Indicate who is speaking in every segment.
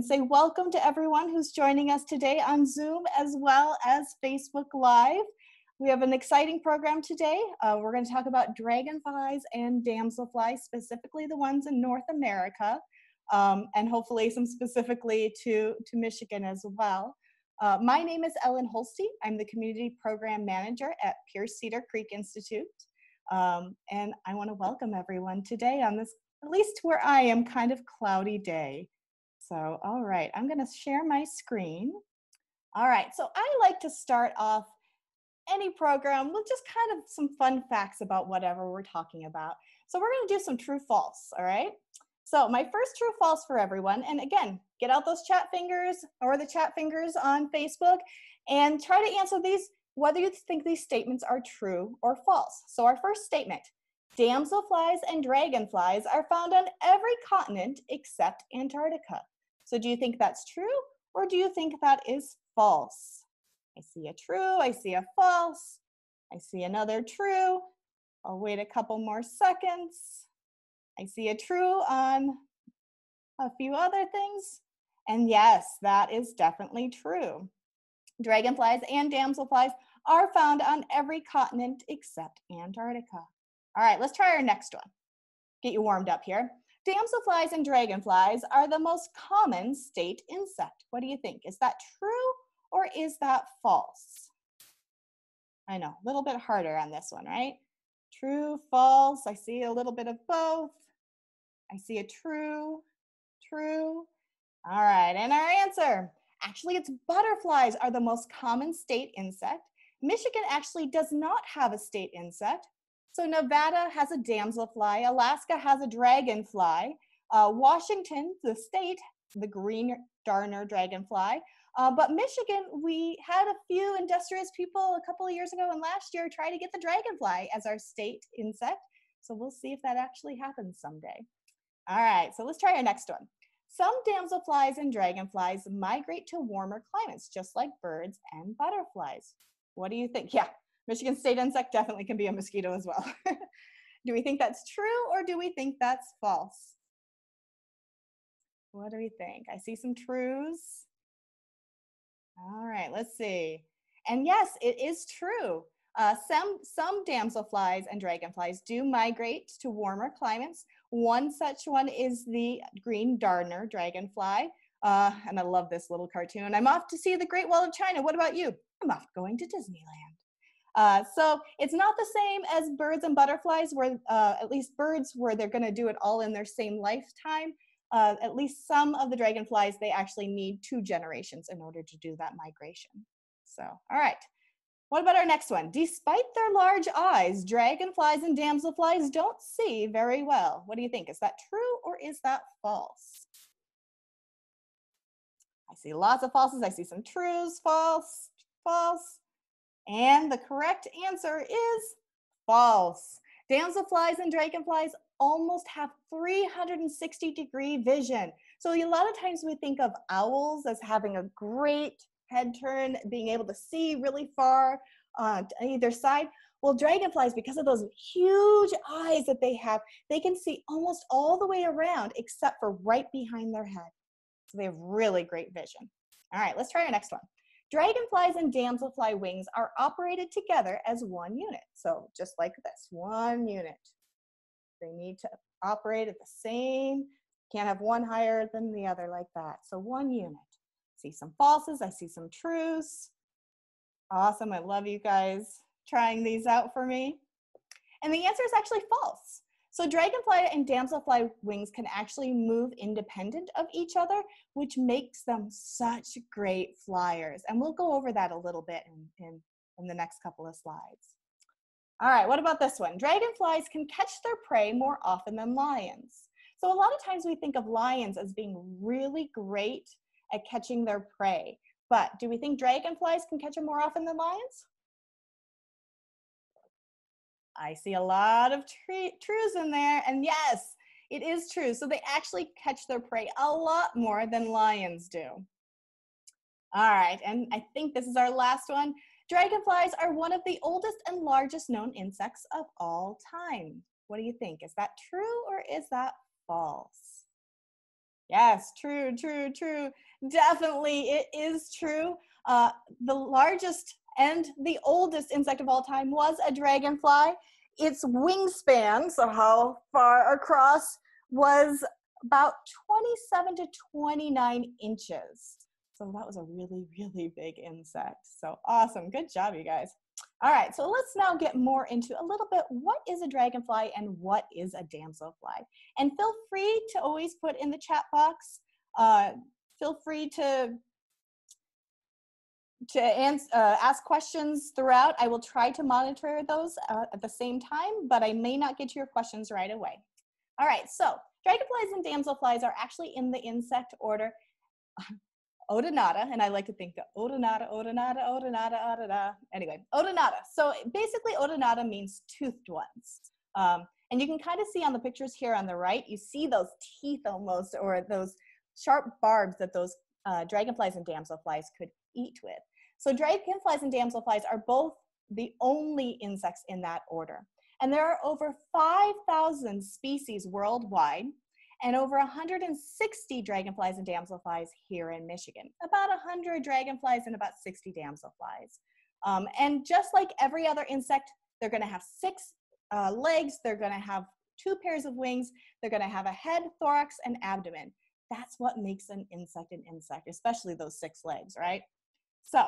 Speaker 1: and say welcome to everyone who's joining us today on Zoom as well as Facebook Live. We have an exciting program today. Uh, we're going to talk about dragonflies and damselflies, specifically the ones in North America, um, and hopefully some specifically to, to Michigan as well. Uh, my name is Ellen Holste. I'm the Community Program Manager at Pierce Cedar Creek Institute. Um, and I want to welcome everyone today on this, at least where I am, kind of cloudy day. So, all right, I'm going to share my screen. All right, so I like to start off any program with just kind of some fun facts about whatever we're talking about. So we're going to do some true false, all right? So my first true false for everyone, and again, get out those chat fingers or the chat fingers on Facebook and try to answer these whether you think these statements are true or false. So our first statement, damselflies and dragonflies are found on every continent except Antarctica. So do you think that's true or do you think that is false? I see a true, I see a false, I see another true. I'll wait a couple more seconds. I see a true on a few other things. And yes, that is definitely true. Dragonflies and damselflies are found on every continent except Antarctica. All right, let's try our next one. Get you warmed up here. Damselflies and dragonflies are the most common state insect. What do you think? Is that true or is that false? I know, a little bit harder on this one, right? True, false, I see a little bit of both. I see a true, true. All right, and our answer. Actually, it's butterflies are the most common state insect. Michigan actually does not have a state insect. So Nevada has a damselfly, Alaska has a dragonfly, uh, Washington, the state, the green darner dragonfly. Uh, but Michigan, we had a few industrious people a couple of years ago and last year try to get the dragonfly as our state insect. So we'll see if that actually happens someday. All right, so let's try our next one. Some damselflies and dragonflies migrate to warmer climates, just like birds and butterflies. What do you think? Yeah, Michigan state insect definitely can be a mosquito as well. do we think that's true or do we think that's false? What do we think? I see some trues. All right, let's see. And yes, it is true. Uh, some, some damselflies and dragonflies do migrate to warmer climates. One such one is the green darner dragonfly. Uh, and I love this little cartoon. I'm off to see the Great Wall of China. What about you? I'm off going to Disneyland. Uh, so it's not the same as birds and butterflies, where uh, at least birds, where they're going to do it all in their same lifetime. Uh, at least some of the dragonflies, they actually need two generations in order to do that migration. So, all right. What about our next one? Despite their large eyes, dragonflies and damselflies don't see very well. What do you think? Is that true or is that false? I see lots of falses. I see some trues, false, false. And the correct answer is false. Damselflies and dragonflies almost have 360 degree vision. So a lot of times we think of owls as having a great head turn, being able to see really far uh, on either side. Well, dragonflies, because of those huge eyes that they have, they can see almost all the way around except for right behind their head. So they have really great vision. All right, let's try our next one. Dragonflies and damselfly wings are operated together as one unit. So just like this, one unit. They need to operate at the same, can't have one higher than the other like that. So one unit see some falses, I see some truths. Awesome, I love you guys trying these out for me. And the answer is actually false. So dragonfly and damselfly wings can actually move independent of each other, which makes them such great flyers. And we'll go over that a little bit in, in, in the next couple of slides. All right, what about this one? Dragonflies can catch their prey more often than lions. So a lot of times we think of lions as being really great at catching their prey. But do we think dragonflies can catch them more often than lions? I see a lot of truths in there, and yes, it is true. So they actually catch their prey a lot more than lions do. All right, and I think this is our last one. Dragonflies are one of the oldest and largest known insects of all time. What do you think? Is that true or is that false? Yes, true, true, true. Definitely, it is true. Uh, the largest and the oldest insect of all time was a dragonfly. Its wingspan, so how far across, was about 27 to 29 inches. So that was a really, really big insect. So awesome. Good job, you guys. All right, so let's now get more into a little bit what is a dragonfly and what is a damselfly. And feel free to always put in the chat box. Uh, feel free to to uh, ask questions throughout. I will try to monitor those uh, at the same time, but I may not get to your questions right away. All right, so dragonflies and damselflies are actually in the insect order Odonata, and I like to think Odonata, Odonata, Odonata, Odonata. Anyway, Odonata. So basically, Odonata means toothed ones. Um, and you can kind of see on the pictures here on the right, you see those teeth almost, or those sharp barbs that those uh, dragonflies and damselflies could eat with. So dragonflies and damselflies are both the only insects in that order. And there are over 5,000 species worldwide, and over 160 dragonflies and damselflies here in Michigan. About 100 dragonflies and about 60 damselflies. Um, and just like every other insect, they're going to have six uh, legs, they're going to have two pairs of wings, they're going to have a head, thorax, and abdomen. That's what makes an insect an insect, especially those six legs, right? So,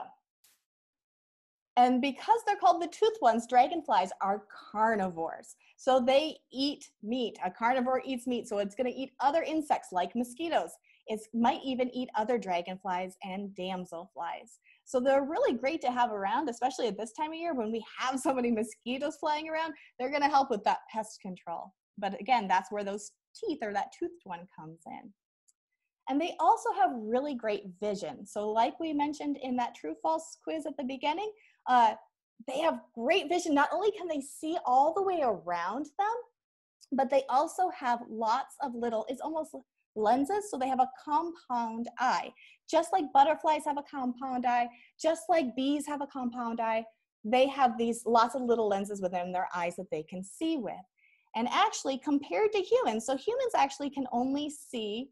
Speaker 1: and because they're called the toothed ones, dragonflies are carnivores. So they eat meat. A carnivore eats meat, so it's going to eat other insects like mosquitoes. It might even eat other dragonflies and damselflies. So they're really great to have around, especially at this time of year when we have so many mosquitoes flying around. They're going to help with that pest control. But again, that's where those teeth or that toothed one comes in. And they also have really great vision. So, like we mentioned in that true false quiz at the beginning, uh, they have great vision. Not only can they see all the way around them, but they also have lots of little, it's almost lenses. So they have a compound eye. Just like butterflies have a compound eye, just like bees have a compound eye, they have these lots of little lenses within their eyes that they can see with. And actually, compared to humans, so humans actually can only see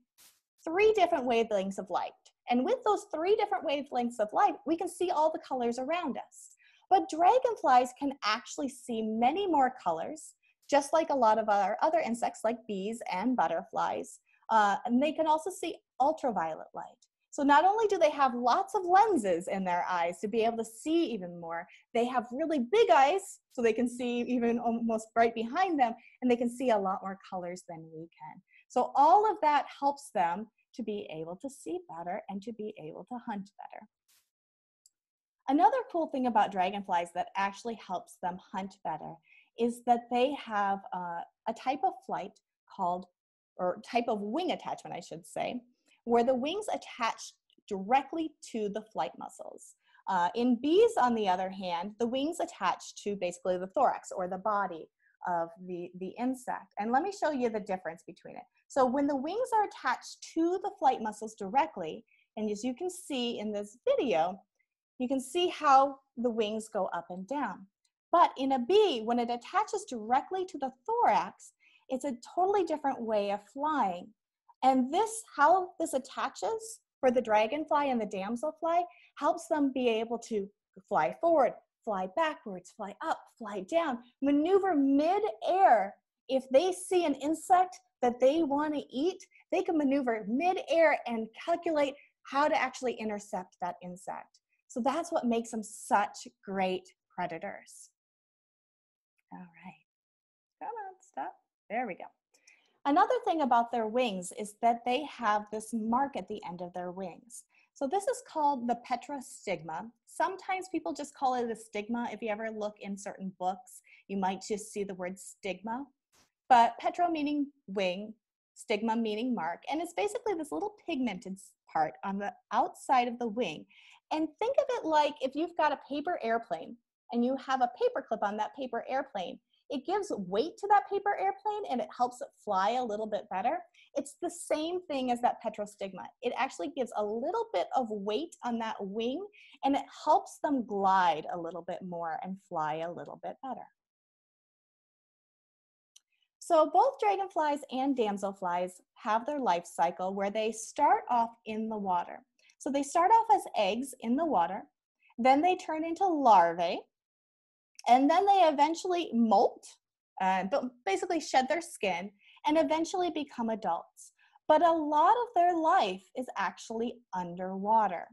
Speaker 1: three different wavelengths of light. And with those three different wavelengths of light, we can see all the colors around us. But dragonflies can actually see many more colors, just like a lot of our other insects like bees and butterflies. Uh, and they can also see ultraviolet light. So not only do they have lots of lenses in their eyes to be able to see even more, they have really big eyes so they can see even almost right behind them and they can see a lot more colors than we can. So all of that helps them to be able to see better and to be able to hunt better. Another cool thing about dragonflies that actually helps them hunt better is that they have uh, a type of flight called, or type of wing attachment, I should say, where the wings attach directly to the flight muscles. Uh, in bees, on the other hand, the wings attach to basically the thorax or the body of the, the insect. And let me show you the difference between it. So when the wings are attached to the flight muscles directly, and as you can see in this video, you can see how the wings go up and down. But in a bee, when it attaches directly to the thorax, it's a totally different way of flying. And this, how this attaches for the dragonfly and the damselfly, helps them be able to fly forward, fly backwards, fly up, fly down, maneuver mid-air. If they see an insect that they want to eat, they can maneuver mid-air and calculate how to actually intercept that insect. So that's what makes them such great predators. All right. Come on, stop. There we go. Another thing about their wings is that they have this mark at the end of their wings. So this is called the pterostigma. Sometimes people just call it a stigma. If you ever look in certain books, you might just see the word stigma. But ptero meaning wing, stigma meaning mark, and it's basically this little pigmented part on the outside of the wing. And think of it like if you've got a paper airplane and you have a paper clip on that paper airplane, it gives weight to that paper airplane and it helps it fly a little bit better. It's the same thing as that pterostigma. It actually gives a little bit of weight on that wing and it helps them glide a little bit more and fly a little bit better. So both dragonflies and damselflies have their life cycle where they start off in the water. So they start off as eggs in the water, then they turn into larvae, and then they eventually molt, uh, basically shed their skin, and eventually become adults. But a lot of their life is actually underwater.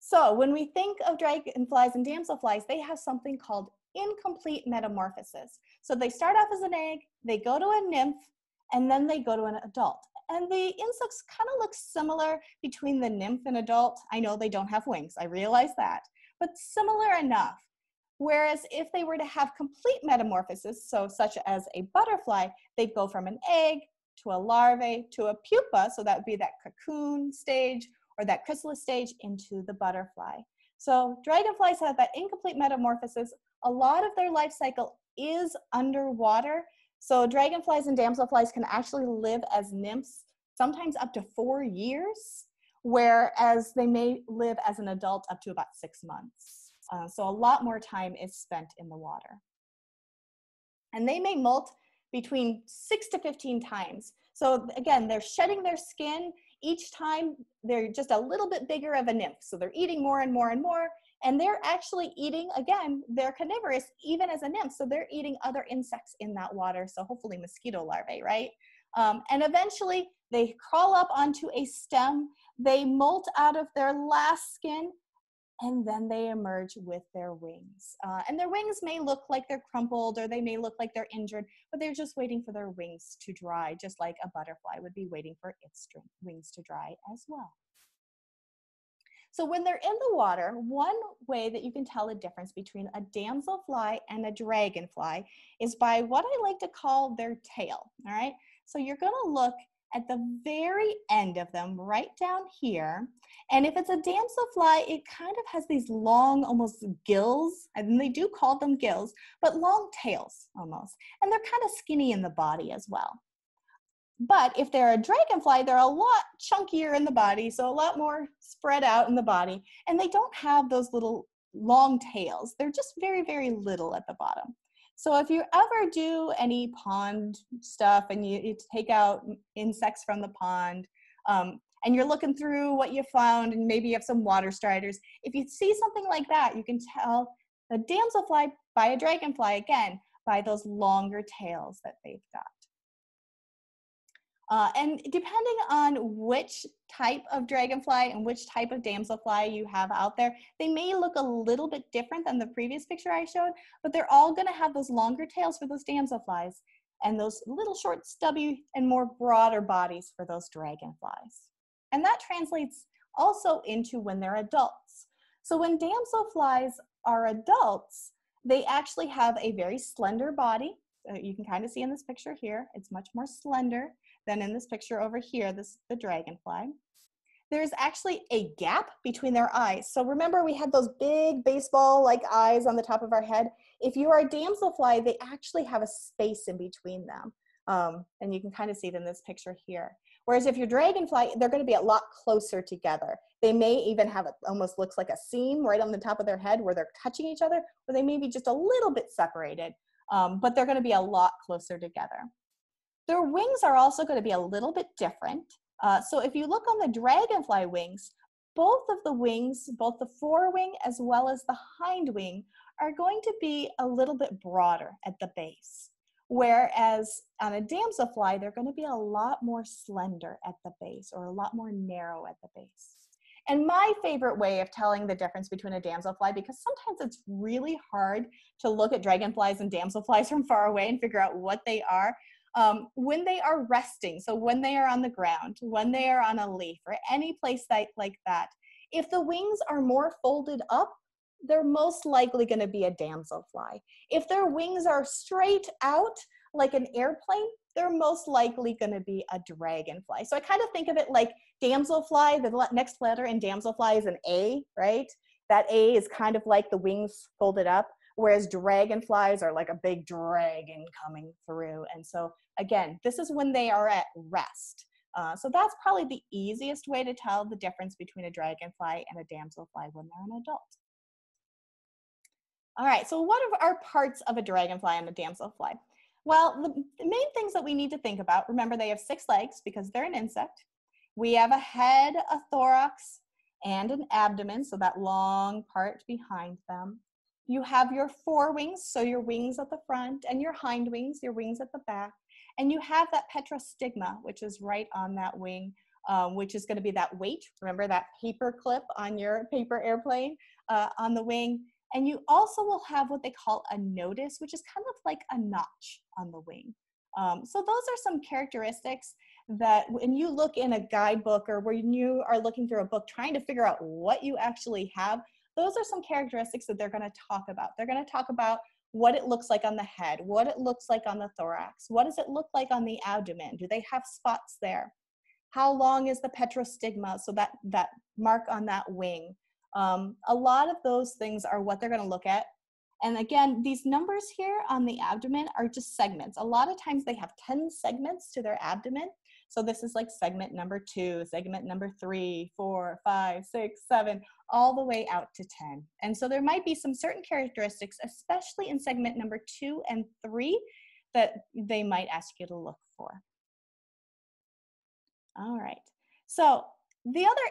Speaker 1: So when we think of dragonflies and damselflies, they have something called incomplete metamorphosis. So they start off as an egg, they go to a nymph, and then they go to an adult. And the insects kind of look similar between the nymph and adult. I know they don't have wings, I realize that, but similar enough. Whereas if they were to have complete metamorphosis, so such as a butterfly, they'd go from an egg to a larvae to a pupa, so that would be that cocoon stage or that chrysalis stage into the butterfly. So dragonflies have that incomplete metamorphosis. A lot of their life cycle is underwater. So dragonflies and damselflies can actually live as nymphs, sometimes up to four years, whereas they may live as an adult up to about six months. Uh, so a lot more time is spent in the water. And they may molt between six to 15 times. So again, they're shedding their skin. Each time they're just a little bit bigger of a nymph. So they're eating more and more and more. And they're actually eating, again, they're carnivorous even as a nymph. So they're eating other insects in that water. So hopefully mosquito larvae, right? Um, and eventually they crawl up onto a stem. They molt out of their last skin and then they emerge with their wings. Uh, and their wings may look like they're crumpled or they may look like they're injured, but they're just waiting for their wings to dry, just like a butterfly would be waiting for its wings to dry as well. So when they're in the water, one way that you can tell the difference between a damselfly and a dragonfly is by what I like to call their tail, all right? So you're gonna look at the very end of them, right down here. And if it's a damselfly, it kind of has these long, almost gills, and they do call them gills, but long tails almost. And they're kind of skinny in the body as well. But if they're a dragonfly, they're a lot chunkier in the body, so a lot more spread out in the body. And they don't have those little long tails. They're just very, very little at the bottom. So if you ever do any pond stuff and you, you take out insects from the pond, um, and you're looking through what you found and maybe you have some water striders, if you see something like that, you can tell a damselfly by a dragonfly again by those longer tails that they've got. Uh, and depending on which type of dragonfly and which type of damselfly you have out there, they may look a little bit different than the previous picture I showed, but they're all gonna have those longer tails for those damselflies and those little short stubby and more broader bodies for those dragonflies. And that translates also into when they're adults. So when damselflies are adults, they actually have a very slender body. Uh, you can kind of see in this picture here, it's much more slender than in this picture over here, this the dragonfly. There's actually a gap between their eyes. So remember we had those big baseball-like eyes on the top of our head. If you are a damselfly, they actually have a space in between them. Um, and you can kind of see it in this picture here. Whereas if you're dragonfly, they're going to be a lot closer together. They may even have it almost looks like a seam right on the top of their head where they're touching each other, or they may be just a little bit separated, um, but they're going to be a lot closer together. Their wings are also going to be a little bit different. Uh, so if you look on the dragonfly wings, both of the wings, both the forewing as well as the hind wing, are going to be a little bit broader at the base. Whereas on a damselfly, they're going to be a lot more slender at the base or a lot more narrow at the base. And my favorite way of telling the difference between a damselfly, because sometimes it's really hard to look at dragonflies and damselflies from far away and figure out what they are, um, when they are resting, so when they are on the ground, when they are on a leaf, or any place like, like that, if the wings are more folded up, they're most likely going to be a damselfly. If their wings are straight out like an airplane, they're most likely going to be a dragonfly. So I kind of think of it like damselfly, the next letter in damselfly is an A, right? That A is kind of like the wings folded up whereas dragonflies are like a big dragon coming through. And so again, this is when they are at rest. Uh, so that's probably the easiest way to tell the difference between a dragonfly and a damselfly when they're an adult. All right, so what are parts of a dragonfly and a damselfly? Well, the, the main things that we need to think about, remember they have six legs because they're an insect. We have a head, a thorax, and an abdomen, so that long part behind them. You have your forewings, so your wings at the front, and your hind wings, your wings at the back. And you have that pterostigma, which is right on that wing, um, which is going to be that weight. Remember that paper clip on your paper airplane uh, on the wing. And you also will have what they call a nodus, which is kind of like a notch on the wing. Um, so those are some characteristics that when you look in a guidebook or when you are looking through a book trying to figure out what you actually have, those are some characteristics that they're going to talk about. They're going to talk about what it looks like on the head, what it looks like on the thorax, what does it look like on the abdomen? Do they have spots there? How long is the pterostigma, so that, that mark on that wing? Um, a lot of those things are what they're going to look at. And again, these numbers here on the abdomen are just segments. A lot of times they have 10 segments to their abdomen. So this is like segment number two, segment number three, four, five, six, seven, all the way out to 10. And so there might be some certain characteristics, especially in segment number two and three, that they might ask you to look for. All right. So the other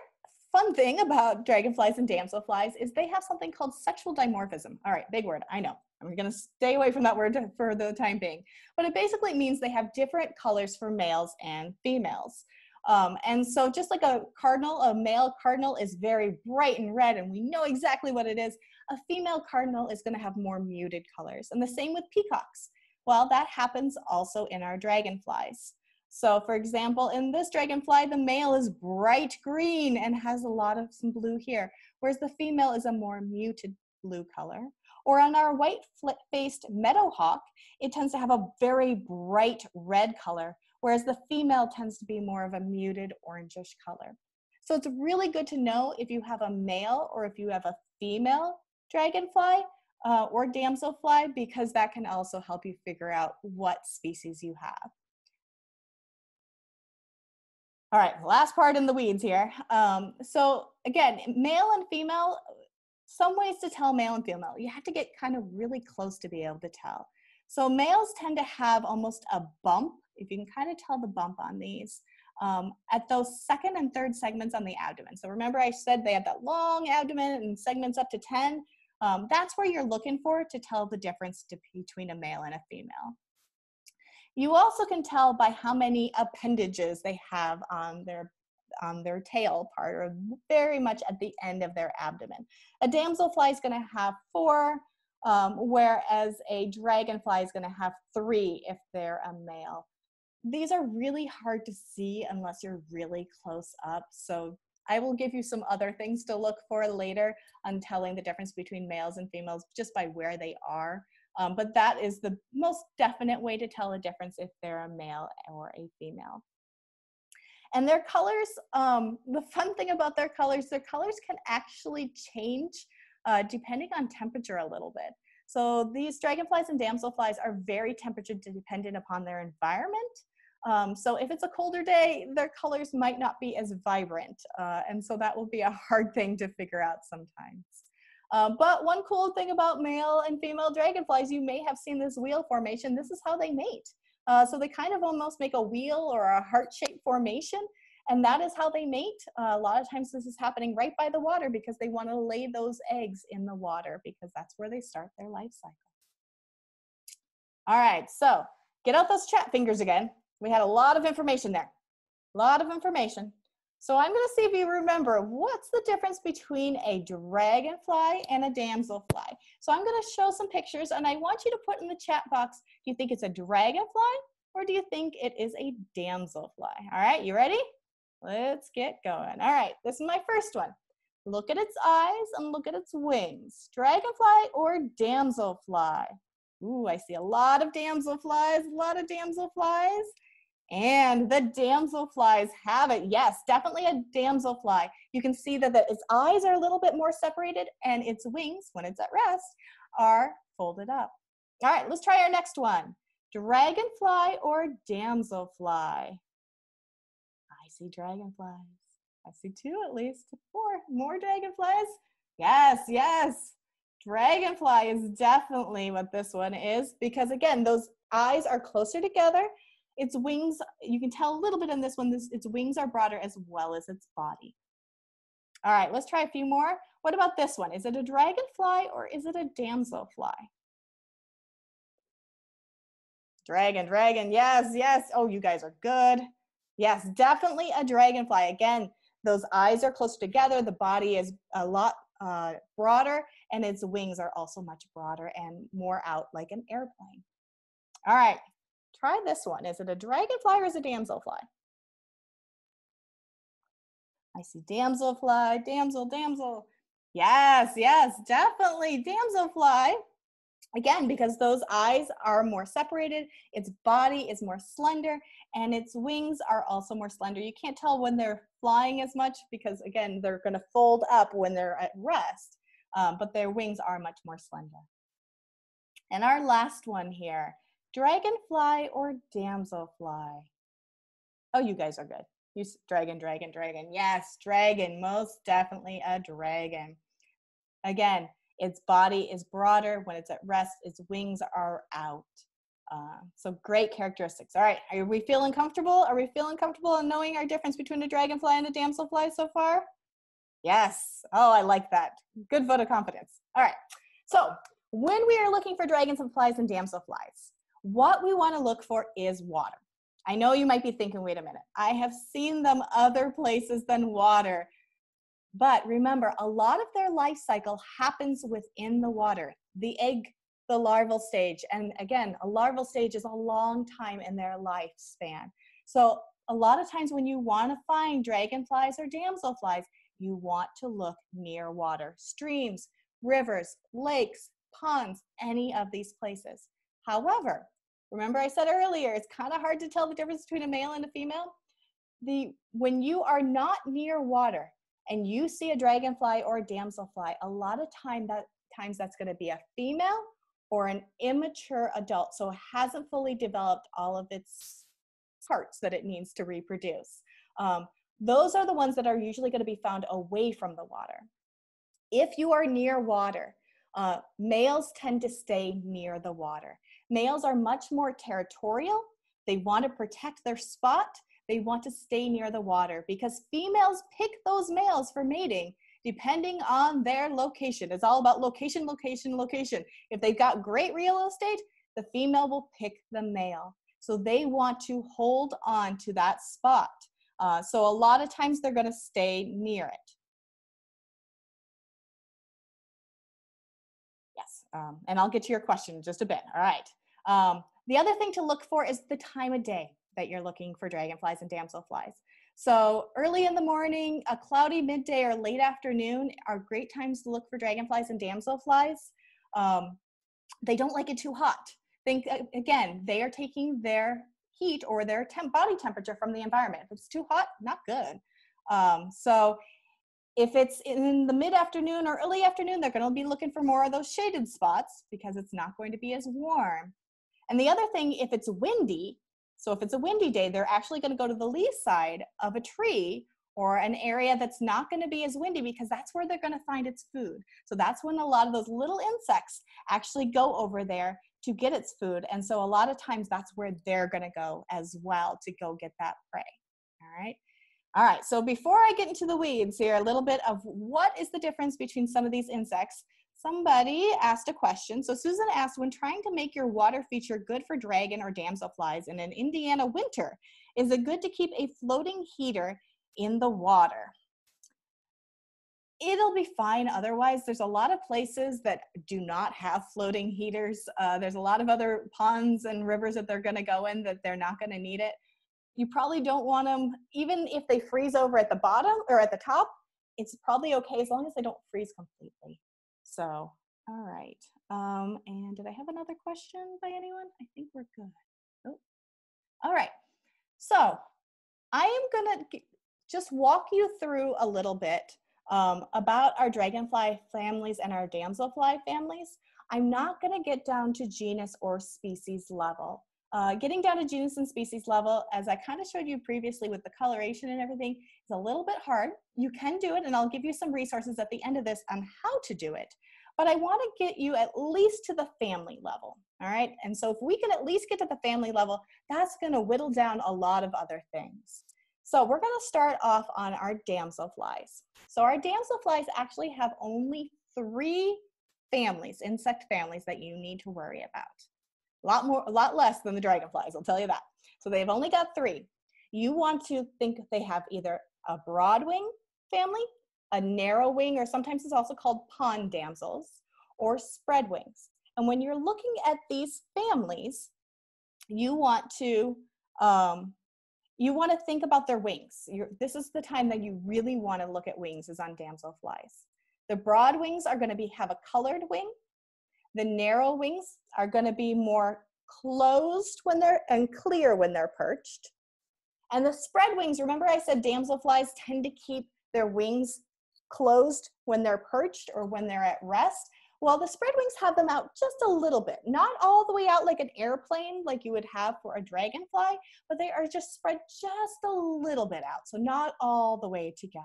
Speaker 1: fun thing about dragonflies and damselflies is they have something called sexual dimorphism. All right, big word, I know. I'm gonna stay away from that word for the time being. But it basically means they have different colors for males and females. Um, and so just like a cardinal, a male cardinal is very bright and red and we know exactly what it is. A female cardinal is gonna have more muted colors. And the same with peacocks. Well, that happens also in our dragonflies. So for example, in this dragonfly, the male is bright green and has a lot of some blue here, whereas the female is a more muted blue color. Or on our white-faced meadowhawk, it tends to have a very bright red color, whereas the female tends to be more of a muted orangish color. So it's really good to know if you have a male or if you have a female dragonfly uh, or damselfly because that can also help you figure out what species you have. All right, last part in the weeds here. Um, so again, male and female, some ways to tell male and female. You have to get kind of really close to be able to tell. So males tend to have almost a bump, if you can kind of tell the bump on these, um, at those second and third segments on the abdomen. So remember I said they have that long abdomen and segments up to 10. Um, that's where you're looking for to tell the difference to, between a male and a female. You also can tell by how many appendages they have on their on their tail part or very much at the end of their abdomen. A damselfly is going to have four, um, whereas a dragonfly is going to have three if they're a male. These are really hard to see unless you're really close up. So I will give you some other things to look for later on telling the difference between males and females just by where they are. Um, but that is the most definite way to tell a difference if they're a male or a female. And their colors, um, the fun thing about their colors, their colors can actually change uh, depending on temperature a little bit. So these dragonflies and damselflies are very temperature dependent upon their environment. Um, so if it's a colder day, their colors might not be as vibrant. Uh, and so that will be a hard thing to figure out sometimes. Um, but one cool thing about male and female dragonflies, you may have seen this wheel formation. This is how they mate. Uh, so they kind of almost make a wheel or a heart-shaped formation, and that is how they mate. Uh, a lot of times this is happening right by the water because they want to lay those eggs in the water because that's where they start their life cycle. All right, so get out those chat fingers again. We had a lot of information there. A lot of information. So I'm to see if you remember what's the difference between a dragonfly and a damselfly. So I'm to show some pictures and I want you to put in the chat box, do you think it's a dragonfly or do you think it is a damselfly? All right, you ready? Let's get going. All right, this is my first one. Look at its eyes and look at its wings. Dragonfly or damselfly? Ooh, I see a lot of damselflies, a lot of damselflies. And the damselflies have it. Yes, definitely a damselfly. You can see that the, its eyes are a little bit more separated and its wings, when it's at rest, are folded up. All right, let's try our next one. Dragonfly or damselfly? I see dragonflies. I see two at least. Four more dragonflies. Yes, yes. Dragonfly is definitely what this one is because again, those eyes are closer together. Its wings, you can tell a little bit in this one, this, its wings are broader as well as its body. All right, let's try a few more. What about this one? Is it a dragonfly or is it a damselfly? Dragon, dragon, yes, yes. Oh, you guys are good. Yes, definitely a dragonfly. Again, those eyes are closer together. The body is a lot uh, broader and its wings are also much broader and more out like an airplane. All right, try this one. Is it a dragonfly or is it a damselfly? I see damselfly, damsel, damsel. Yes, yes, definitely damselfly. Again, because those eyes are more separated, its body is more slender, and its wings are also more slender. You can't tell when they're flying as much because, again, they're going to fold up when they're at rest, um, but their wings are much more slender. And our last one here dragonfly or damselfly? Oh, you guys are good. You dragon, dragon, dragon. Yes, dragon, most definitely a dragon. Again, its body is broader. When it's at rest, its wings are out. Uh, so great characteristics. All right, are we feeling comfortable? Are we feeling comfortable in knowing our difference between a dragonfly and a damselfly so far? Yes. Oh, I like that. Good vote of confidence. All right. So when we are looking for dragons and flies and damselflies, what we want to look for is water. I know you might be thinking, wait a minute, I have seen them other places than water. But remember, a lot of their life cycle happens within the water, the egg, the larval stage. And again, a larval stage is a long time in their lifespan. So a lot of times when you want to find dragonflies or damselflies, you want to look near water, streams, rivers, lakes, ponds, any of these places. However, Remember I said earlier, it's kind of hard to tell the difference between a male and a female. The, when you are not near water and you see a dragonfly or a damselfly, a lot of time that, times that's gonna be a female or an immature adult, so it hasn't fully developed all of its parts that it needs to reproduce. Um, those are the ones that are usually going to be found away from the water. If you are near water, uh, males tend to stay near the water. Males are much more territorial. They want to protect their spot. They want to stay near the water because females pick those males for mating depending on their location. It's all about location, location, location. If they've got great real estate, the female will pick the male. So they want to hold on to that spot. Uh, so a lot of times they're going to stay near it. Um, and I'll get to your question in just a bit. All right. Um, the other thing to look for is the time of day that you're looking for dragonflies and damselflies. So early in the morning, a cloudy midday or late afternoon are great times to look for dragonflies and damselflies. Um, they don't like it too hot. Think again, they are taking their heat or their temp body temperature from the environment. If it's too hot, not good. Um, so if it's in the mid afternoon or early afternoon, they're going to be looking for more of those shaded spots because it's not going to be as warm. And the other thing, if it's windy, so if it's a windy day, they're actually going to go to the lee side of a tree or an area that's not going to be as windy because that's where they're going to find its food. So that's when a lot of those little insects actually go over there to get its food. And so a lot of times that's where they're going to go as well to go get that prey. All right. All right, so before I get into the weeds here, a little bit of what is the difference between some of these insects somebody asked a question. So Susan asked, when trying to make your water feature good for dragon or damselflies in an Indiana winter, is it good to keep a floating heater in the water? It'll be fine otherwise. There's a lot of places that do not have floating heaters. Uh, there's a lot of other ponds and rivers that they're gonna go in that they're not gonna need it. You probably don't want them, even if they freeze over at the bottom or at the top, it's probably okay as long as they don't freeze completely. So, all right. Um, and did I have another question by anyone? I think we're good. Oh, all right. So I am going to just walk you through a little bit um, about our dragonfly families and our damselfly families. I'm not going to get down to genus or species level. Uh, getting down to genus and species level, as I kind of showed you previously with the coloration and everything, is a little bit hard. You can do it, and I'll give you some resources at the end of this on how to do it. but I want to get you at least to the family level. All right. And so if we can at least get to the family level, that's going to whittle down a lot of other things. So we're going to start off on our damselflies. So our damselflies actually have only three families, insect families that you need to worry about. A lot more, a lot less than the dragonflies, I'll tell you that. So they've only got three. You want to think they have either a broad wing family, a narrow wing, or sometimes it's also called pond damsels, or spread wings. And when you're looking at these families, you want to um, you want to think about their wings. You're, this is the time that you really want to look at wings is on damselflies. The broad wings are going to be have a colored wing. The narrow wings are going to be more closed when they're and clear when they're perched. And the spread wings, remember I said damselflies tend to keep their wings closed when they're perched or when they're at rest. Well, the spread wings have them out just a little bit, not all the way out like an airplane, like you would have for a dragonfly, but they are just spread just a little bit out, so not all the way together.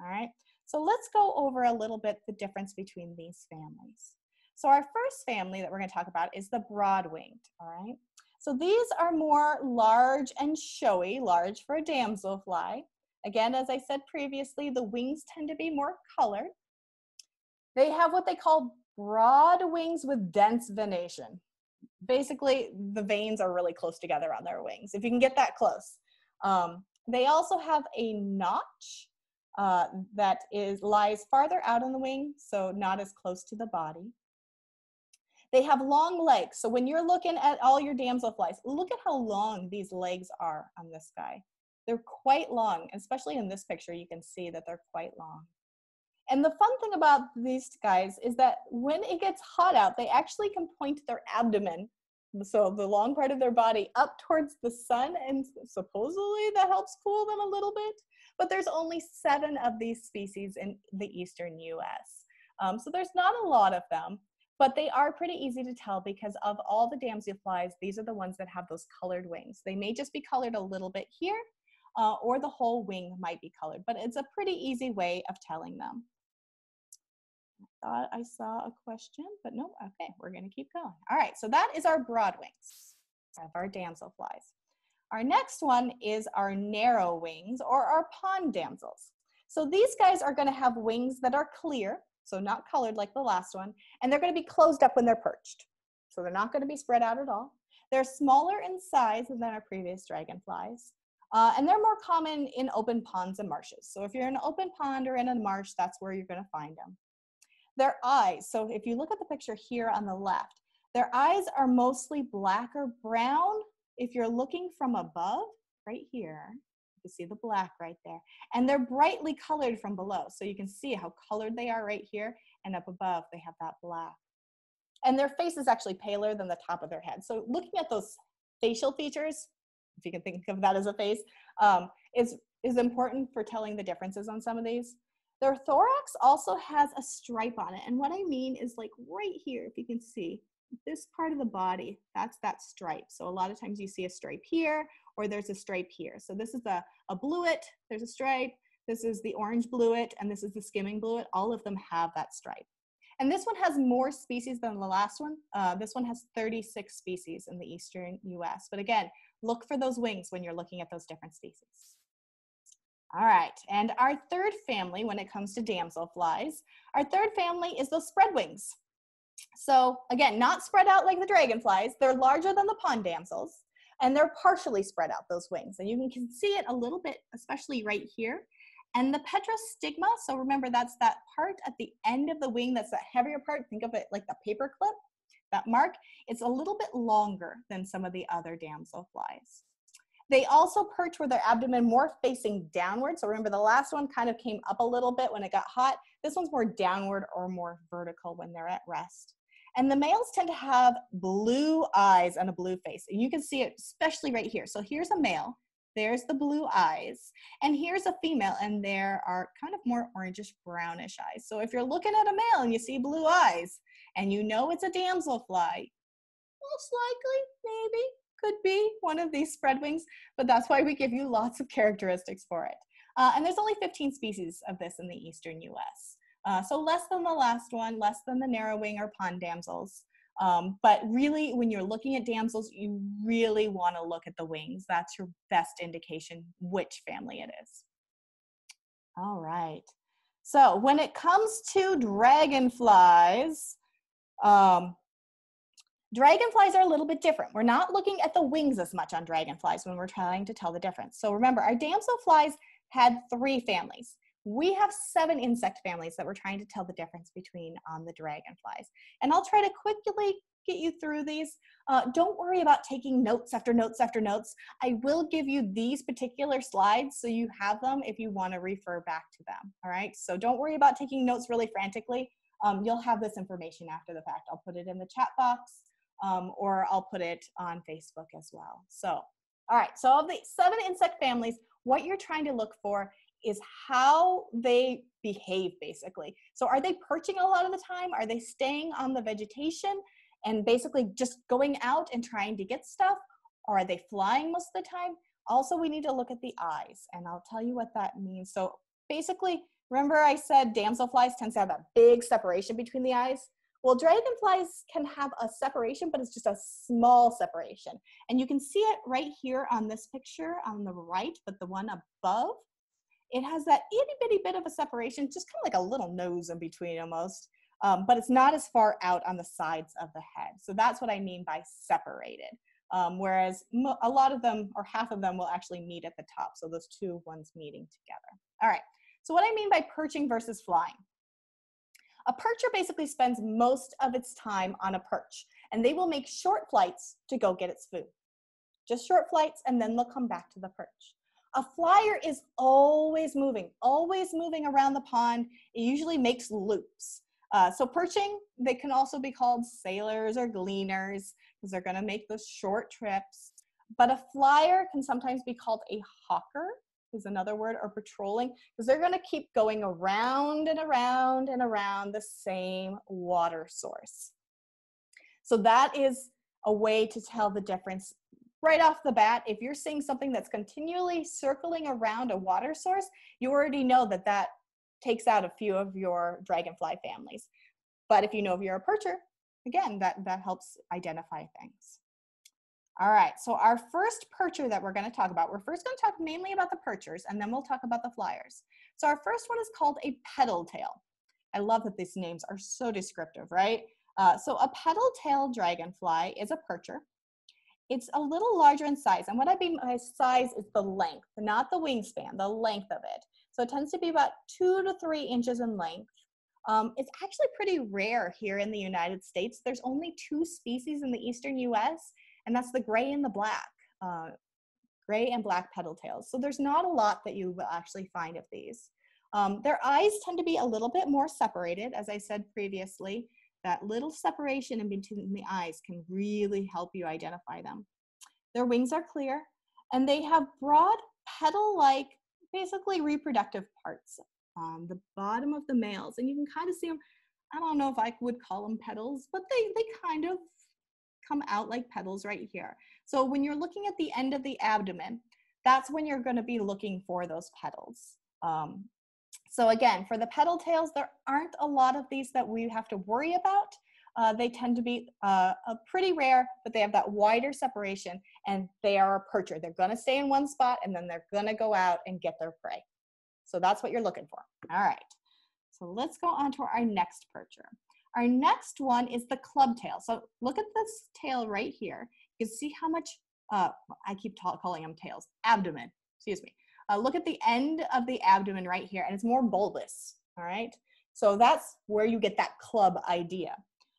Speaker 1: All right, so let's go over a little bit the difference between these families. So our first family that we're going to talk about is the broad-winged. All right, so these are more large and showy, large for a damselfly. Again, as I said previously, the wings tend to be more colored. They have what they call broad wings with dense venation. Basically, the veins are really close together on their wings, if you can get that close. Um, they also have a notch uh, that is lies farther out on the wing, so not as close to the body. They have long legs. So when you're looking at all your damselflies, look at how long these legs are on this guy. They're quite long, especially in this picture, you can see that they're quite long. And the fun thing about these guys is that when it gets hot out, they actually can point their abdomen, so the long part of their body, up towards the sun, and supposedly that helps cool them a little bit. But there's only seven of these species in the eastern US. Um, so there's not a lot of them, but they are pretty easy to tell because of all the damselflies, flies these are the ones that have those colored wings. They may just be colored a little bit here, uh, or the whole wing might be colored, but it's a pretty easy way of telling them I thought I saw a question, but no, okay, we're gonna keep going. All right, so that is our broad wings of our damselflies. Our next one is our narrow wings or our pond damsels. So these guys are gonna have wings that are clear, so not colored like the last one, and they're gonna be closed up when they're perched. So they're not gonna be spread out at all. They're smaller in size than our previous dragonflies. Uh, and they're more common in open ponds and marshes. So if you're in an open pond or in a marsh, that's where you're gonna find them. Their eyes, so if you look at the picture here on the left, their eyes are mostly black or brown. If you're looking from above, right here, can see the black right there. And they're brightly colored from below. So you can see how colored they are right here. And up above, they have that black. And their face is actually paler than the top of their head. So looking at those facial features, if you can think of that as a face, um, is, is important for telling the differences on some of these. Their thorax also has a stripe on it. And what I mean is like right here, if you can see, this part of the body, that's that stripe. So a lot of times you see a stripe here or there's a stripe here. So this is a, a bluet, there's a stripe, this is the orange bluet, and this is the skimming bluet. All of them have that stripe. And this one has more species than the last one. Uh, this one has 36 species in the eastern US. But again, look for those wings when you're looking at those different species. All right, and our third family when it comes to damselflies, our third family is those spread wings. So again, not spread out like the dragonflies, they're larger than the pond damsels, and they're partially spread out, those wings. And you can see it a little bit, especially right here. And the pterostigma, so remember that's that part at the end of the wing, that's that heavier part, think of it like the paper clip, that mark, it's a little bit longer than some of the other damselflies. They also perch with their abdomen more facing downward. So remember the last one kind of came up a little bit when it got hot. This one's more downward or more vertical when they're at rest. And the males tend to have blue eyes and a blue face. And you can see it especially right here. So here's a male, there's the blue eyes, and here's a female, and there are kind of more orangish brownish eyes. So if you're looking at a male and you see blue eyes, and you know it's a damselfly, most likely, maybe, could be one of these spread wings, but that's why we give you lots of characteristics for it. Uh, and there's only 15 species of this in the eastern US. Uh, so less than the last one, less than the narrow wing or pond damsels. Um, but really, when you're looking at damsels, you really want to look at the wings. That's your best indication which family it is. All right. So when it comes to dragonflies, um, dragonflies are a little bit different. We're not looking at the wings as much on dragonflies when we're trying to tell the difference. So remember, our damselflies had three families. We have seven insect families that we're trying to tell the difference between on the dragonflies. And I'll try to quickly get you through these. Uh, don't worry about taking notes after notes after notes. I will give you these particular slides so you have them if you want to refer back to them. All right, so don't worry about taking notes really frantically. Um, you'll have this information after the fact. I'll put it in the chat box um, or I'll put it on Facebook as well. So, all right, so of the seven insect families, what you're trying to look for is how they behave basically. So are they perching a lot of the time? Are they staying on the vegetation? and basically just going out and trying to get stuff or are they flying most of the time also we need to look at the eyes and i'll tell you what that means so basically remember i said damselflies tends to have that big separation between the eyes well dragonflies can have a separation but it's just a small separation and you can see it right here on this picture on the right but the one above it has that itty bitty bit of a separation just kind of like a little nose in between almost um, but it's not as far out on the sides of the head. So that's what I mean by separated. Um, whereas a lot of them, or half of them, will actually meet at the top. So those two ones meeting together. All right, so what I mean by perching versus flying. A percher basically spends most of its time on a perch, and they will make short flights to go get its food. Just short flights, and then they'll come back to the perch. A flyer is always moving, always moving around the pond. It usually makes loops. Uh, so perching, they can also be called sailors or gleaners because they're going to make those short trips. But a flyer can sometimes be called a hawker is another word, or patrolling, because they're going to keep going around and around and around the same water source. So that is a way to tell the difference right off the bat. If you're seeing something that's continually circling around a water source, you already know that that takes out a few of your dragonfly families. But if you know if you're a percher, again, that, that helps identify things. All right, so our first percher that we're gonna talk about, we're first gonna talk mainly about the perchers and then we'll talk about the flyers. So our first one is called a petal tail. I love that these names are so descriptive, right? Uh, so a petal tail dragonfly is a percher. It's a little larger in size, and what I mean by size is the length, not the wingspan, the length of it. So it tends to be about two to three inches in length. Um, it's actually pretty rare here in the United States. There's only two species in the eastern US, and that's the gray and the black, uh, gray and black petal tails. So there's not a lot that you will actually find of these. Um, their eyes tend to be a little bit more separated, as I said previously. That little separation in between the eyes can really help you identify them. Their wings are clear, and they have broad petal-like basically reproductive parts on the bottom of the males. And you can kind of see them, I don't know if I would call them petals, but they, they kind of come out like petals right here. So when you're looking at the end of the abdomen, that's when you're going to be looking for those petals. Um, so again, for the petal tails, there aren't a lot of these that we have to worry about. Uh, they tend to be uh, pretty rare, but they have that wider separation and they are a percher. They're gonna stay in one spot and then they're gonna go out and get their prey. So that's what you're looking for. All right, so let's go on to our next percher. Our next one is the club tail. So look at this tail right here. You can see how much, uh, I keep calling them tails, abdomen, excuse me. Uh, look at the end of the abdomen right here and it's more bulbous, all right? So that's where you get that club idea.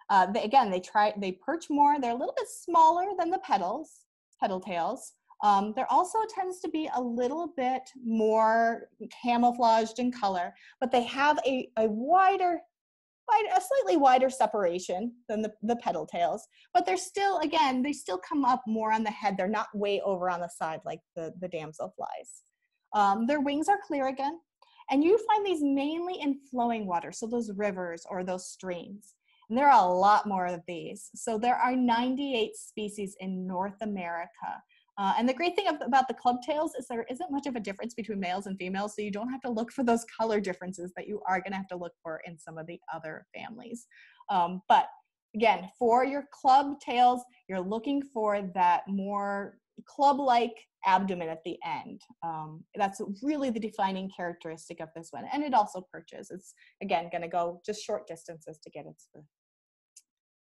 Speaker 1: Uh, they, again, they try, they perch more. They're a little bit smaller than the petals, petal tails. Um, there also tends to be a little bit more camouflaged in color, but they have a, a wider, wide, a slightly wider separation than the, the petal tails. But they're still, again, they still come up more on the head. They're not way over on the side like the, the damselflies. Um, their wings are clear again. And you find these mainly in flowing water, so those rivers or those streams. And there are a lot more of these. So there are 98 species in North America. Uh, and the great thing about the club tails is there isn't much of a difference between males and females, so you don't have to look for those color differences that you are going to have to look for in some of the other families. Um, but again, for your club tails, you're looking for that more club-like abdomen at the end. Um, that's really the defining characteristic of this one. And it also perches. It's, again, going to go just short distances to get its food.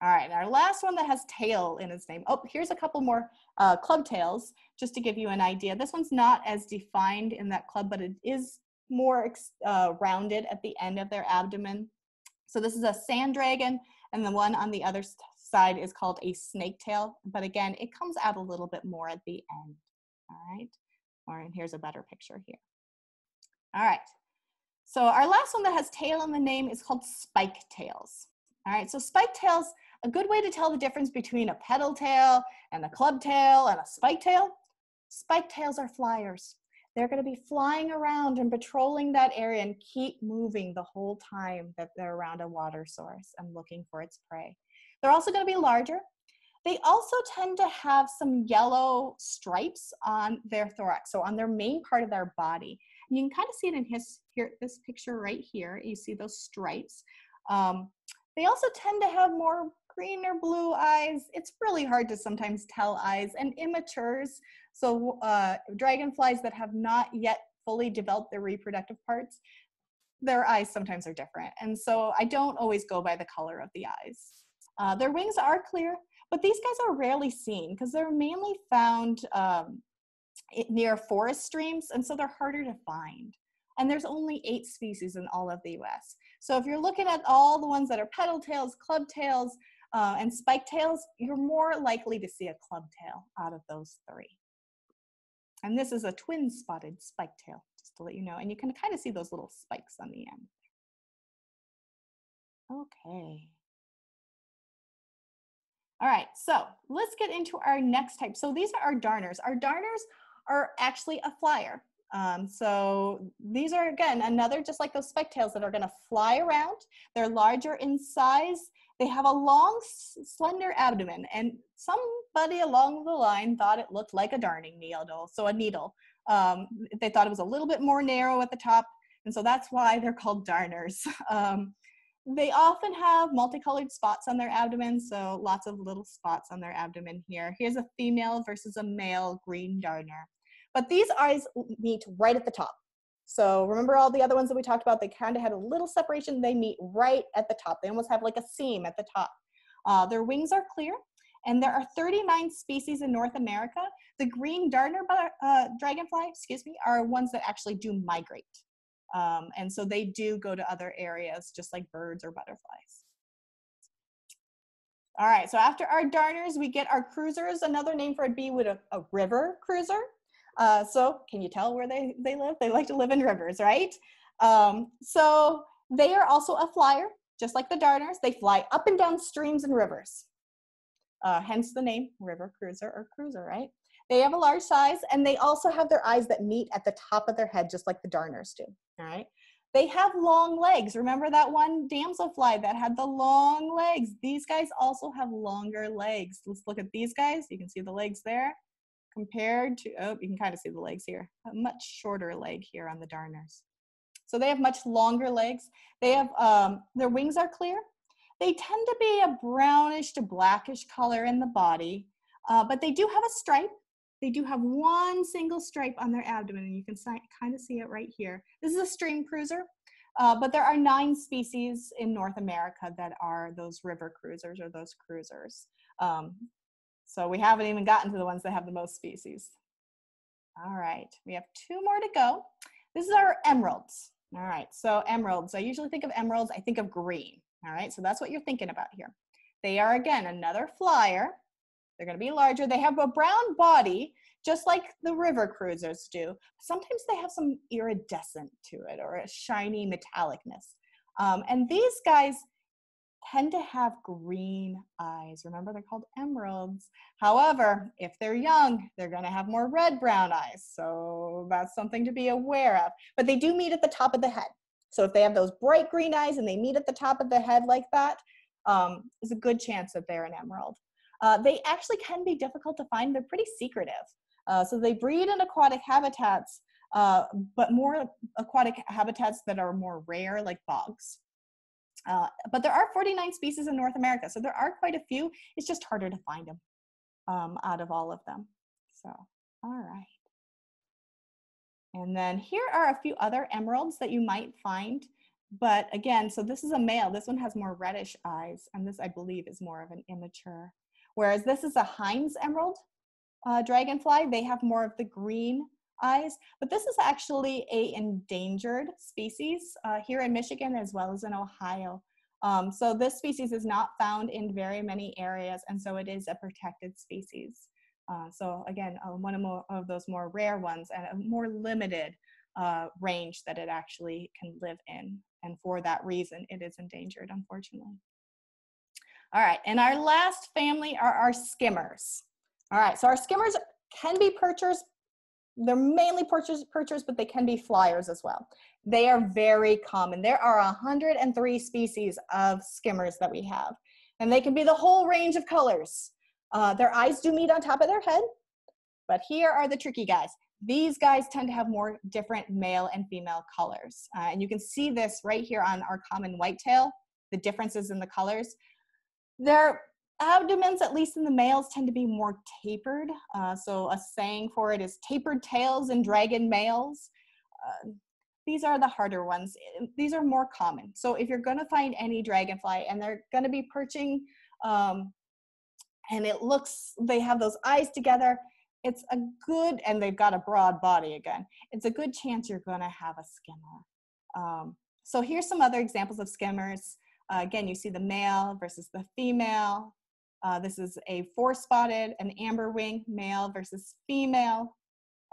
Speaker 1: All right, our last one that has tail in its name. Oh, here's a couple more uh, club tails, just to give you an idea. This one's not as defined in that club, but it is more uh, rounded at the end of their abdomen. So this is a sand dragon, and the one on the other side is called a snake tail. But again, it comes out a little bit more at the end. All right, or and here's a better picture here. All right, so our last one that has tail in the name is called spike tails. All right, so spike tails, a good way to tell the difference between a petal tail and a club tail and a spike tail, spike tails are flyers. They're gonna be flying around and patrolling that area and keep moving the whole time that they're around a water source and looking for its prey. They're also gonna be larger. They also tend to have some yellow stripes on their thorax, so on their main part of their body. And you can kind of see it in his, here, this picture right here. You see those stripes. Um, they also tend to have more green or blue eyes. It's really hard to sometimes tell eyes and immatures. So uh, dragonflies that have not yet fully developed their reproductive parts, their eyes sometimes are different. And so I don't always go by the color of the eyes. Uh, their wings are clear, but these guys are rarely seen because they're mainly found um, near forest streams, and so they're harder to find. And there's only eight species in all of the US. So if you're looking at all the ones that are petal tails, club tails, uh, and spike tails, you're more likely to see a club tail out of those three. And this is a twin spotted spike tail, just to let you know. And you can kind of see those little spikes on the end. Okay. All right, so let's get into our next type. So these are our darners. Our darners are actually a flyer. Um, so these are, again, another just like those spike tails that are gonna fly around. They're larger in size. They have a long, slender abdomen, and somebody along the line thought it looked like a darning needle, so a needle. Um, they thought it was a little bit more narrow at the top, and so that's why they're called darners. Um, they often have multicolored spots on their abdomen, so lots of little spots on their abdomen here. Here's a female versus a male green darner. But these eyes meet right at the top. So remember all the other ones that we talked about, they kind of had a little separation. They meet right at the top. They almost have like a seam at the top. Uh, their wings are clear and there are 39 species in North America. The green darner uh, dragonfly, excuse me, are ones that actually do migrate. Um, and so they do go to other areas just like birds or butterflies. All right, so after our darners, we get our cruisers. Another name for it be would a, a river cruiser. Uh, so can you tell where they, they live? They like to live in rivers, right? Um, so they are also a flyer, just like the darners. They fly up and down streams and rivers. Uh, hence the name river cruiser or cruiser, right? They have a large size and they also have their eyes that meet at the top of their head, just like the darners do, all right? They have long legs. Remember that one damselfly that had the long legs? These guys also have longer legs. Let's look at these guys. You can see the legs there compared to, oh, you can kind of see the legs here, a much shorter leg here on the darners. So they have much longer legs. They have, um, their wings are clear. They tend to be a brownish to blackish color in the body, uh, but they do have a stripe. They do have one single stripe on their abdomen, and you can kind of see it right here. This is a stream cruiser, uh, but there are nine species in North America that are those river cruisers or those cruisers. Um, so we haven't even gotten to the ones that have the most species. All right, we have two more to go. This is our emeralds. All right, so emeralds, I usually think of emeralds, I think of green. All right, so that's what you're thinking about here. They are, again, another flyer. They're gonna be larger. They have a brown body, just like the river cruisers do. Sometimes they have some iridescent to it or a shiny metallicness. Um, and these guys, tend to have green eyes. Remember, they're called emeralds. However, if they're young, they're going to have more red brown eyes. So that's something to be aware of. But they do meet at the top of the head. So if they have those bright green eyes and they meet at the top of the head like that, um, there's a good chance that they're an emerald. Uh, they actually can be difficult to find. They're pretty secretive. Uh, so they breed in aquatic habitats, uh, but more aquatic habitats that are more rare, like bogs. Uh, but there are 49 species in North America, so there are quite a few. It's just harder to find them um, out of all of them. So, all right. And then here are a few other emeralds that you might find. But again, so this is a male. This one has more reddish eyes, and this I believe is more of an immature. Whereas this is a Hine's emerald uh, dragonfly. They have more of the green eyes, but this is actually a endangered species uh, here in Michigan as well as in Ohio. Um, so this species is not found in very many areas, and so it is a protected species. Uh, so again, uh, one of, more, of those more rare ones and a more limited uh, range that it actually can live in. And for that reason, it is endangered, unfortunately. All right, and our last family are our skimmers. All right, so our skimmers can be perchers. They're mainly perchers, but they can be flyers as well. They are very common. There are 103 species of skimmers that we have, and they can be the whole range of colors. Uh, their eyes do meet on top of their head, but here are the tricky guys. These guys tend to have more different male and female colors. Uh, and you can see this right here on our common whitetail, the differences in the colors. Their abdomens, at least in the males, tend to be more tapered. Uh, so a saying for it is tapered tails in dragon males. Uh, these are the harder ones. These are more common. So if you're gonna find any dragonfly and they're gonna be perching um, and it looks they have those eyes together it's a good and they've got a broad body again it's a good chance you're going to have a skimmer um, so here's some other examples of skimmers uh, again you see the male versus the female uh, this is a four spotted an amber wing male versus female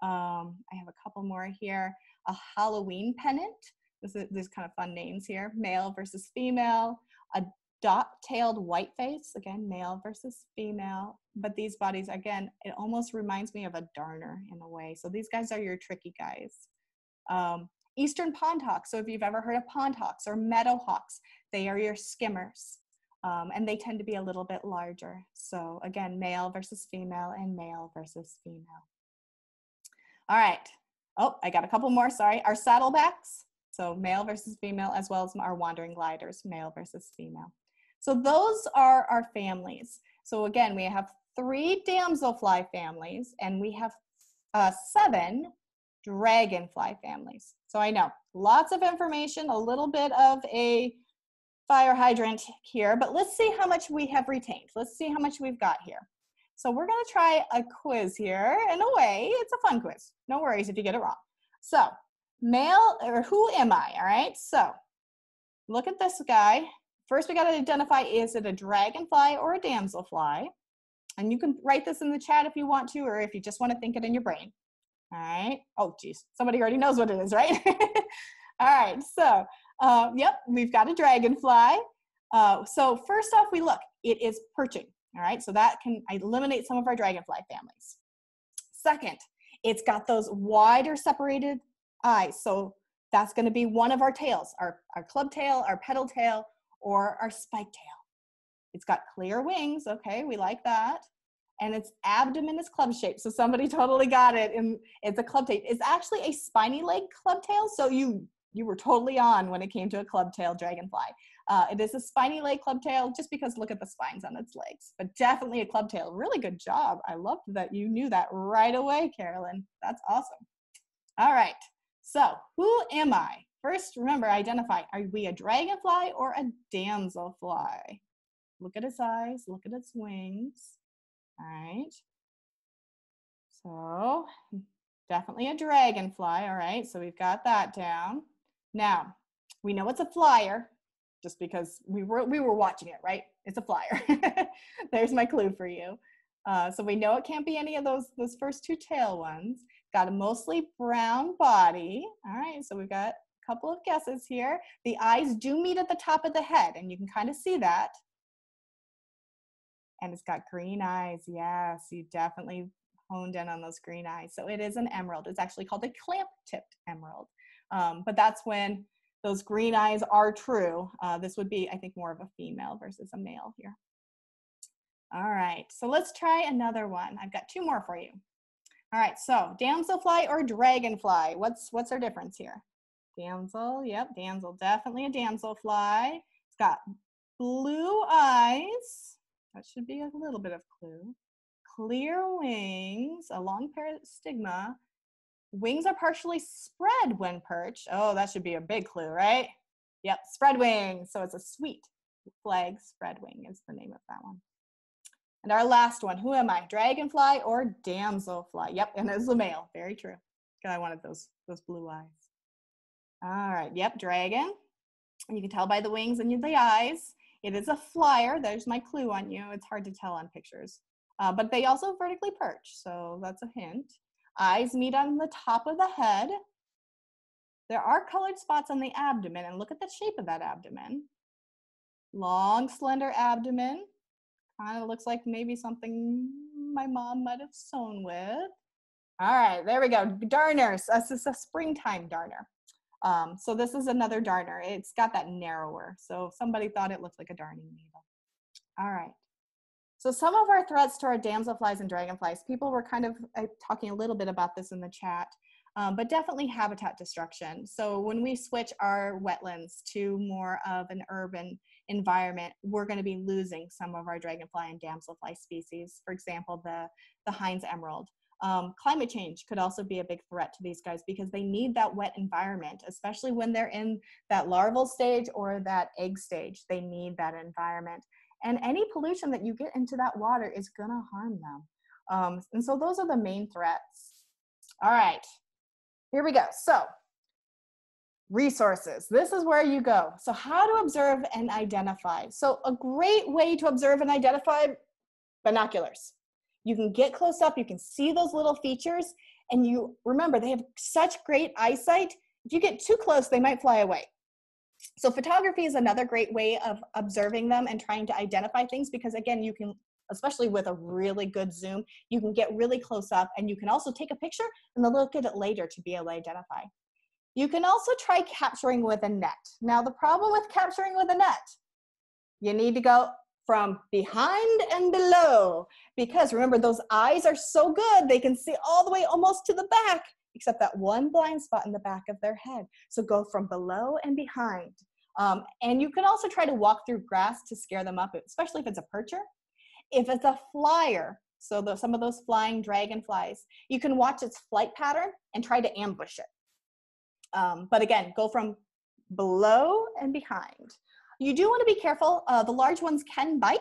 Speaker 1: um, i have a couple more here a halloween pennant this is, kind of fun names here male versus female a dot-tailed whiteface, again, male versus female. But these bodies, again, it almost reminds me of a darner in a way. So these guys are your tricky guys. Um, Eastern pond hawks. So if you've ever heard of pond hawks or meadow hawks, they are your skimmers. Um, and they tend to be a little bit larger. So again, male versus female and male versus female. All right. Oh, I got a couple more, sorry. Our saddlebacks. So male versus female, as well as our wandering gliders, male versus female. So those are our families. So again, we have three damselfly families and we have uh, seven dragonfly families. So I know lots of information, a little bit of a fire hydrant here, but let's see how much we have retained. Let's see how much we've got here. So we're gonna try a quiz here. In a way, it's a fun quiz. No worries if you get it wrong. So male, or who am I, all right? So look at this guy. First, we got to identify is it a dragonfly or a damselfly? And you can write this in the chat if you want to, or if you just want to think it in your brain. All right. Oh, geez. Somebody already knows what it is, right? All right. So, uh, yep, we've got a dragonfly. Uh, so, first off, we look, it is perching. All right. So, that can eliminate some of our dragonfly families. Second, it's got those wider separated eyes. So, that's going to be one of our tails, our, our club tail, our petal tail, or our spike tail. It's got clear wings, okay, we like that. And its abdomen is club shaped. So somebody totally got it. And it's a club tail. It's actually a spiny leg club tail. So you you were totally on when it came to a club tail dragonfly. Uh, it is a spiny leg club tail just because look at the spines on its legs, but definitely a club tail. Really good job. I loved that you knew that right away, Carolyn. That's awesome. All right. So who am I? First, remember, identify, are we a dragonfly or a damselfly? Look at its eyes, look at its wings. All right. So definitely a dragonfly. All right, so we've got that down. Now, we know it's a flyer just because we were, we were watching it, right? It's a flyer. There's my clue for you. Uh, so we know it can't be any of those, those first two tail ones. Got a mostly brown body. All right, so we've got a couple of guesses here. The eyes do meet at the top of the head, and you can kind of see that. And it's got green eyes. Yes, you definitely honed in on those green eyes. So it is an emerald. It's actually called a clamp-tipped emerald. Um, but that's when those green eyes are true. Uh, this would be, I think, more of a female versus a male here. All right, so let's try another one. I've got two more for you. All right, so damselfly or dragonfly? What's what's our difference here? Damsel, yep, damsel, definitely a damselfly. It's got blue eyes. That should be a little bit of clue. Clear wings, a long pterostigma. Wings are partially spread when perched. Oh, that should be a big clue, right? Yep, spread wings. So it's a sweet flag spread wing is the name of that one. And our last one, who am I? Dragonfly or damselfly? Yep, and it's a male. Very true. I wanted those those blue eyes. All right, yep, dragon. You can tell by the wings and the eyes. It is a flyer. There's my clue on you. It's hard to tell on pictures. Uh, but they also vertically perch, so that's a hint. Eyes meet on the top of the head. There are colored spots on the abdomen, and look at the shape of that abdomen. Long, slender abdomen. Kind of looks like maybe something my mom might have sewn with. All right, there we go. Darners. This is a springtime darner. Um, so this is another darner. It's got that narrower. So somebody thought it looked like a darning needle. All right. So some of our threats to our damselflies and dragonflies, people were kind of uh, talking a little bit about this in the chat, um, but definitely habitat destruction. So when we switch our wetlands to more of an urban environment, we're going to be losing some of our dragonfly and damselfly species. For example, the, the Hine's emerald. Um, climate change could also be a big threat to these guys because they need that wet environment, especially when they're in that larval stage or that egg stage. They need that environment. And any pollution that you get into that water is gonna harm them. Um, and so those are the main threats. All right, here we go. So resources. This is where you go. So how to observe and identify. So a great way to observe and identify binoculars. You can get close up, you can see those little features, and you remember they have such great eyesight. If you get too close, they might fly away. So photography is another great way of observing them and trying to identify things because again, you can, especially with a really good zoom, you can get really close up and you can also take a picture and then look at it later to be able to identify. You can also try capturing with a net. Now the problem with capturing with a net, you need to go from behind and below because remember those eyes are so good they can see all the way almost to the back except that one blind spot in the back of their head so go from below and behind um, and you can also try to walk through grass to scare them up especially if it's a percher if it's a flyer so the, some of those flying dragonflies you can watch its flight pattern and try to ambush it um, but again go from below and behind you do want to be careful. Uh, the large ones can bite.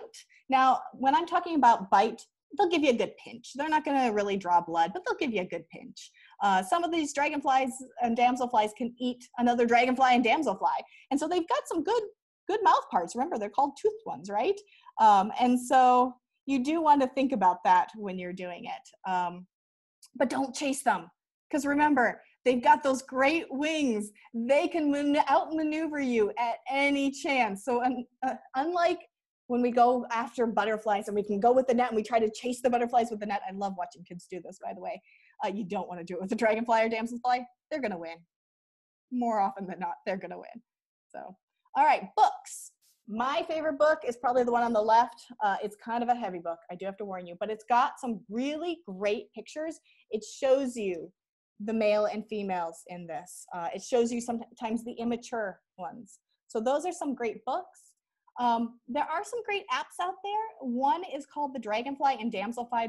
Speaker 1: Now, when I'm talking about bite, they'll give you a good pinch. They're not going to really draw blood, but they'll give you a good pinch. Uh, some of these dragonflies and damselflies can eat another dragonfly and damselfly, and so they've got some good good mouth parts. Remember, they're called toothed ones, right? Um, and so you do want to think about that when you're doing it. Um, but don't chase them, because remember, They've got those great wings. They can outmaneuver you at any chance. So, un- uh, unlike when we go after butterflies and we can go with the net and we try to chase the butterflies with the net, I love watching kids do this, by the way. Uh, you don't want to do it with a dragonfly or damselfly. They're going to win. More often than not, they're going to win. So, all right, books. My favorite book is probably the one on the left. Uh, it's kind of a heavy book, I do have to warn you, but it's got some really great pictures. It shows you the male and females in this. Uh, it shows you sometimes the immature ones. So those are some great books. Um, there are some great apps out there. One is called the Dragonfly and Damselfly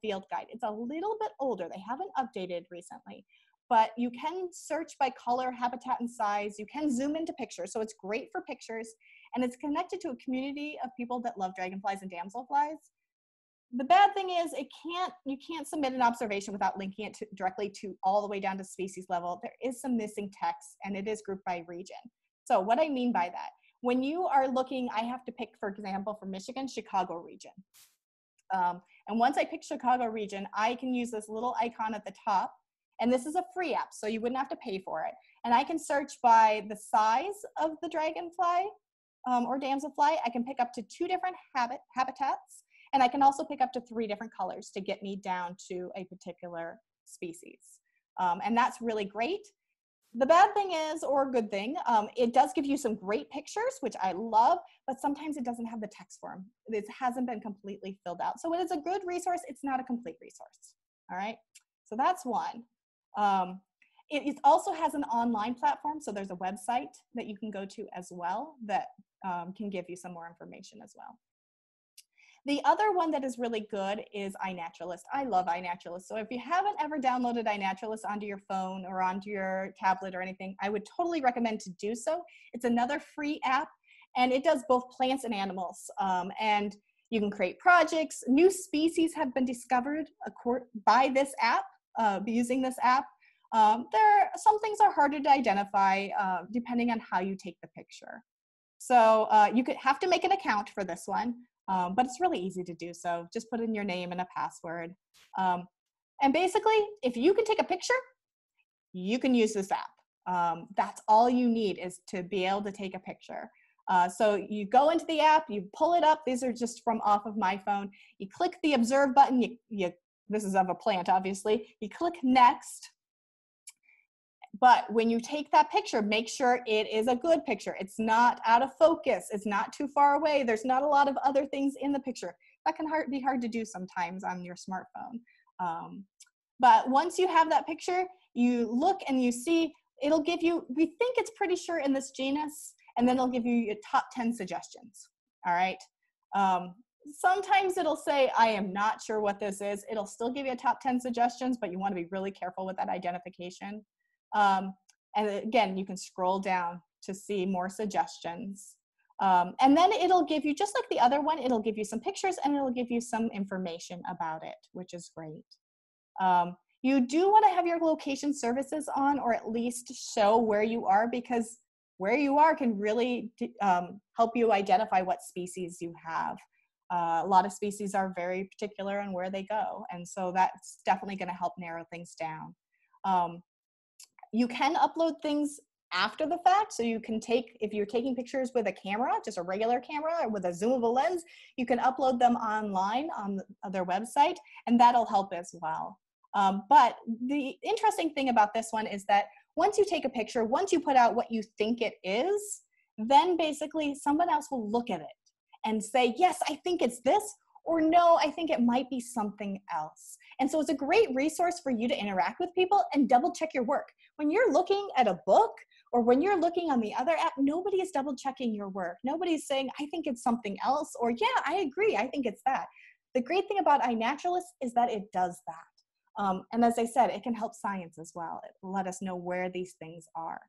Speaker 1: Field Guide. It's a little bit older. They haven't updated recently, but you can search by color, habitat, and size. You can zoom into pictures, so it's great for pictures. And it's connected to a community of people that love dragonflies and damselflies the bad thing is it can't you can't submit an observation without linking it to, directly to all the way down to species level there is some missing text and it is grouped by region so what i mean by that when you are looking i have to pick for example for michigan chicago region um, and once i pick chicago region i can use this little icon at the top and this is a free app so you wouldn't have to pay for it and i can search by the size of the dragonfly um, or damselfly i can pick up to two different habit habitats and I can also pick up to three different colors to get me down to a particular species. Um, and that's really great. The bad thing is, or good thing, um, it does give you some great pictures, which I love, but sometimes it doesn't have the text form. It hasn't been completely filled out. So it is a good resource, it's not a complete resource. All right. So that's one. Um, it, it, also has an online platform, so there's a website that you can go to as well that um, can give you some more information as well. The other one that is really good is iNaturalist. I love iNaturalist. So if you haven't ever downloaded iNaturalist onto your phone or onto your tablet or anything, I would totally recommend to do so. It's another free app and it does both plants and animals. Um, and you can create projects. New species have been discovered by this app, uh, using this app. Um, there, some things are harder to identify uh, depending on how you take the picture. So uh, you could have to make an account for this one. Um, but it's really easy to do so. Just put in your name and a password. Um, and basically, if you can take a picture, you can use this app. Um, that's all you need is to be able to take a picture. Uh, so you go into the app, you pull it up. These are just from off of my phone. You click the observe button. You, you, this is of a plant, obviously. You click next. But when you take that picture, make sure it is a good picture. It's not out of focus. It's not too far away. There's not a lot of other things in the picture. That can hard, be hard to do sometimes on your smartphone. Um, but once you have that picture, you look and you see, it'll give you, we think it's pretty sure in this genus, and then it'll give you your top 10 suggestions. All right. Um, sometimes it'll say, I am not sure what this is. It'll still give you a top 10 suggestions, but you want to be really careful with that identification. Um, and again, you can scroll down to see more suggestions. Um, and then it'll give you, just like the other one, it'll give you some pictures and it'll give you some information about it, which is great. Um, you do want to have your location services on or at least show where you are because where you are can really um, help you identify what species you have. Uh, a lot of species are very particular on where they go, and so that's definitely going to help narrow things down. Um, you can upload things after the fact. So you can take, if you're taking pictures with a camera, just a regular camera or with a zoomable lens, you can upload them online on their website and that'll help as well. Um, but the interesting thing about this one is that once you take a picture, once you put out what you think it is, then basically someone else will look at it and say, yes, I think it's this, or no, I think it might be something else. And so it's a great resource for you to interact with people and double check your work. When you're looking at a book or when you're looking on the other app, nobody is double checking your work. Nobody's saying, I think it's something else, or yeah, I agree, I think it's that. The great thing about iNaturalist is that it does that. Um, and as I said, it can help science as well. It let us know where these things are.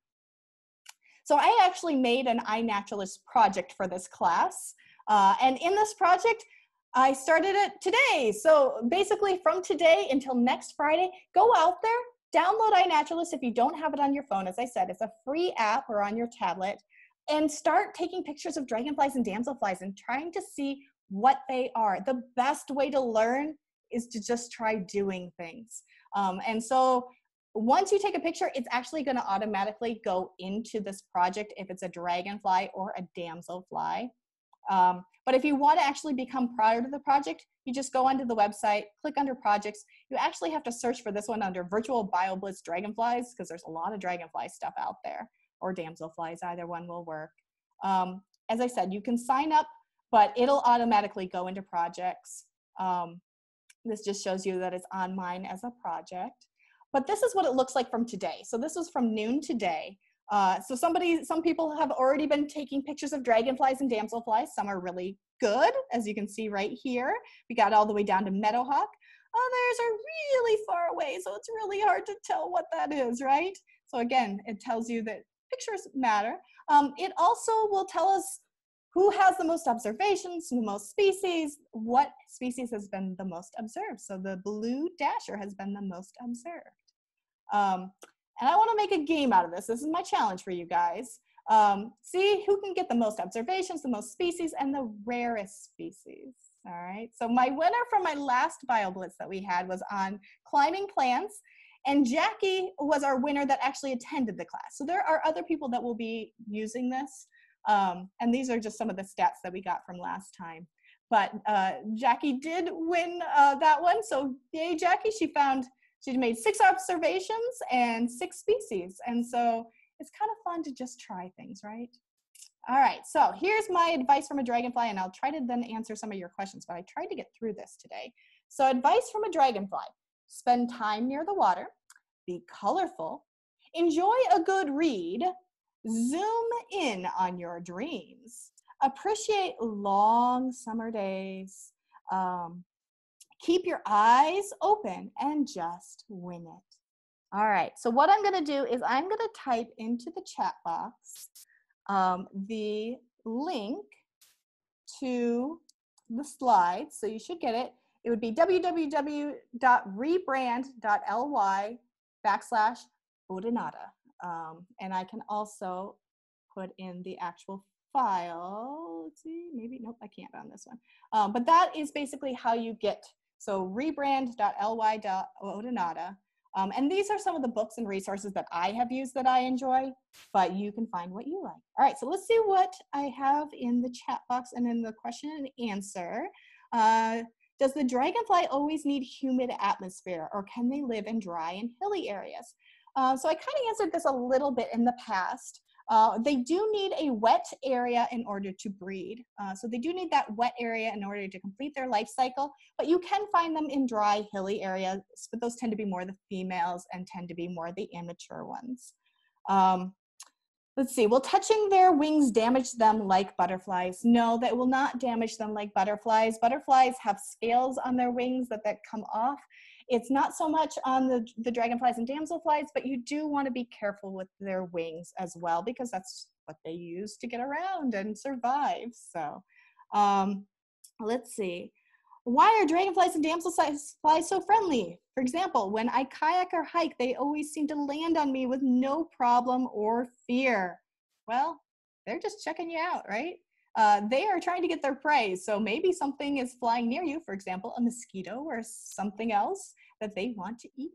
Speaker 1: So I actually made an iNaturalist project for this class. Uh, and in this project, I started it today. So basically, from today until next Friday, go out there, download iNaturalist if you don't have it on your phone. As I said, it's a free app or on your tablet, and start taking pictures of dragonflies and damselflies and trying to see what they are. The best way to learn is to just try doing things. Um, and so once you take a picture, it's actually going to automatically go into this project if it's a dragonfly or a damselfly. Um, but if you want to actually become prior to the project, you just go onto the website, click under projects. You actually have to search for this one under virtual BioBlitz dragonflies because there's a lot of dragonfly stuff out there or damselflies, either one will work. Um, as I said, you can sign up, but it'll automatically go into projects. Um, this just shows you that it's on mine as a project. But this is what it looks like from today. So this was from noon today. Uh, so somebody, some people have already been taking pictures of dragonflies and damselflies. Some are really good, as you can see right here. We got all the way down to meadowhawk. Others are really far away, so it's really hard to tell what that is, right? So again, it tells you that pictures matter. Um, it also will tell us who has the most observations, the most species, what species has been the most observed. So the blue dasher has been the most observed. Um, and I want to make a game out of this. This is my challenge for you guys. Um, see who can get the most observations, the most species, and the rarest species. All right, so my winner from my last BioBlitz that we had was on climbing plants, and Jackie was our winner that actually attended the class. So there are other people that will be using this, um, and these are just some of the stats that we got from last time. But uh, Jackie did win uh, that one, so yay, Jackie! She found she made six observations and six species. And so it's kind of fun to just try things, right? All right, so here's my advice from a dragonfly, and I'll try to then answer some of your questions, but I tried to get through this today. So advice from a dragonfly. spend time near the water, be colorful, enjoy a good read, zoom in on your dreams, appreciate long summer days, um, keep your eyes open, and just wing it. All right, so what I'm gonna do is I'm gonna type into the chat box um, the link to the slides, so you should get it. It would be www.rebrand.ly backslash Odonata. Um, and I can also put in the actual file. Let's see, maybe, nope, I can't on this one. Um, but that is basically how you get, so rebrand.ly.odonata. Um, and these are some of the books and resources that I have used that I enjoy, but you can find what you like. All right, so let's see what I have in the chat box and in the question and answer. Uh, does the dragonfly always need humid atmosphere or can they live in dry and hilly areas? Uh, so I kind of answered this a little bit in the past. Uh, they do need a wet area in order to breed. Uh, so they do need that wet area in order to complete their life cycle, but you can find them in dry, hilly areas, but those tend to be more the females and tend to be more the immature ones. Um, let's see, will touching their wings damage them like butterflies? No, that will not damage them like butterflies. Butterflies have scales on their wings that, that come off it's not so much on the, the dragonflies and damselflies, but you do want to be careful with their wings as well because that's what they use to get around and survive. So um, let's see. Why are dragonflies and damselflies so friendly? For example, when I kayak or hike, they always seem to land on me with no problem or fear. Well, they're just checking you out, right? Uh, they are trying to get their prey. So maybe something is flying near you, for example, a mosquito or something else that they want to eat.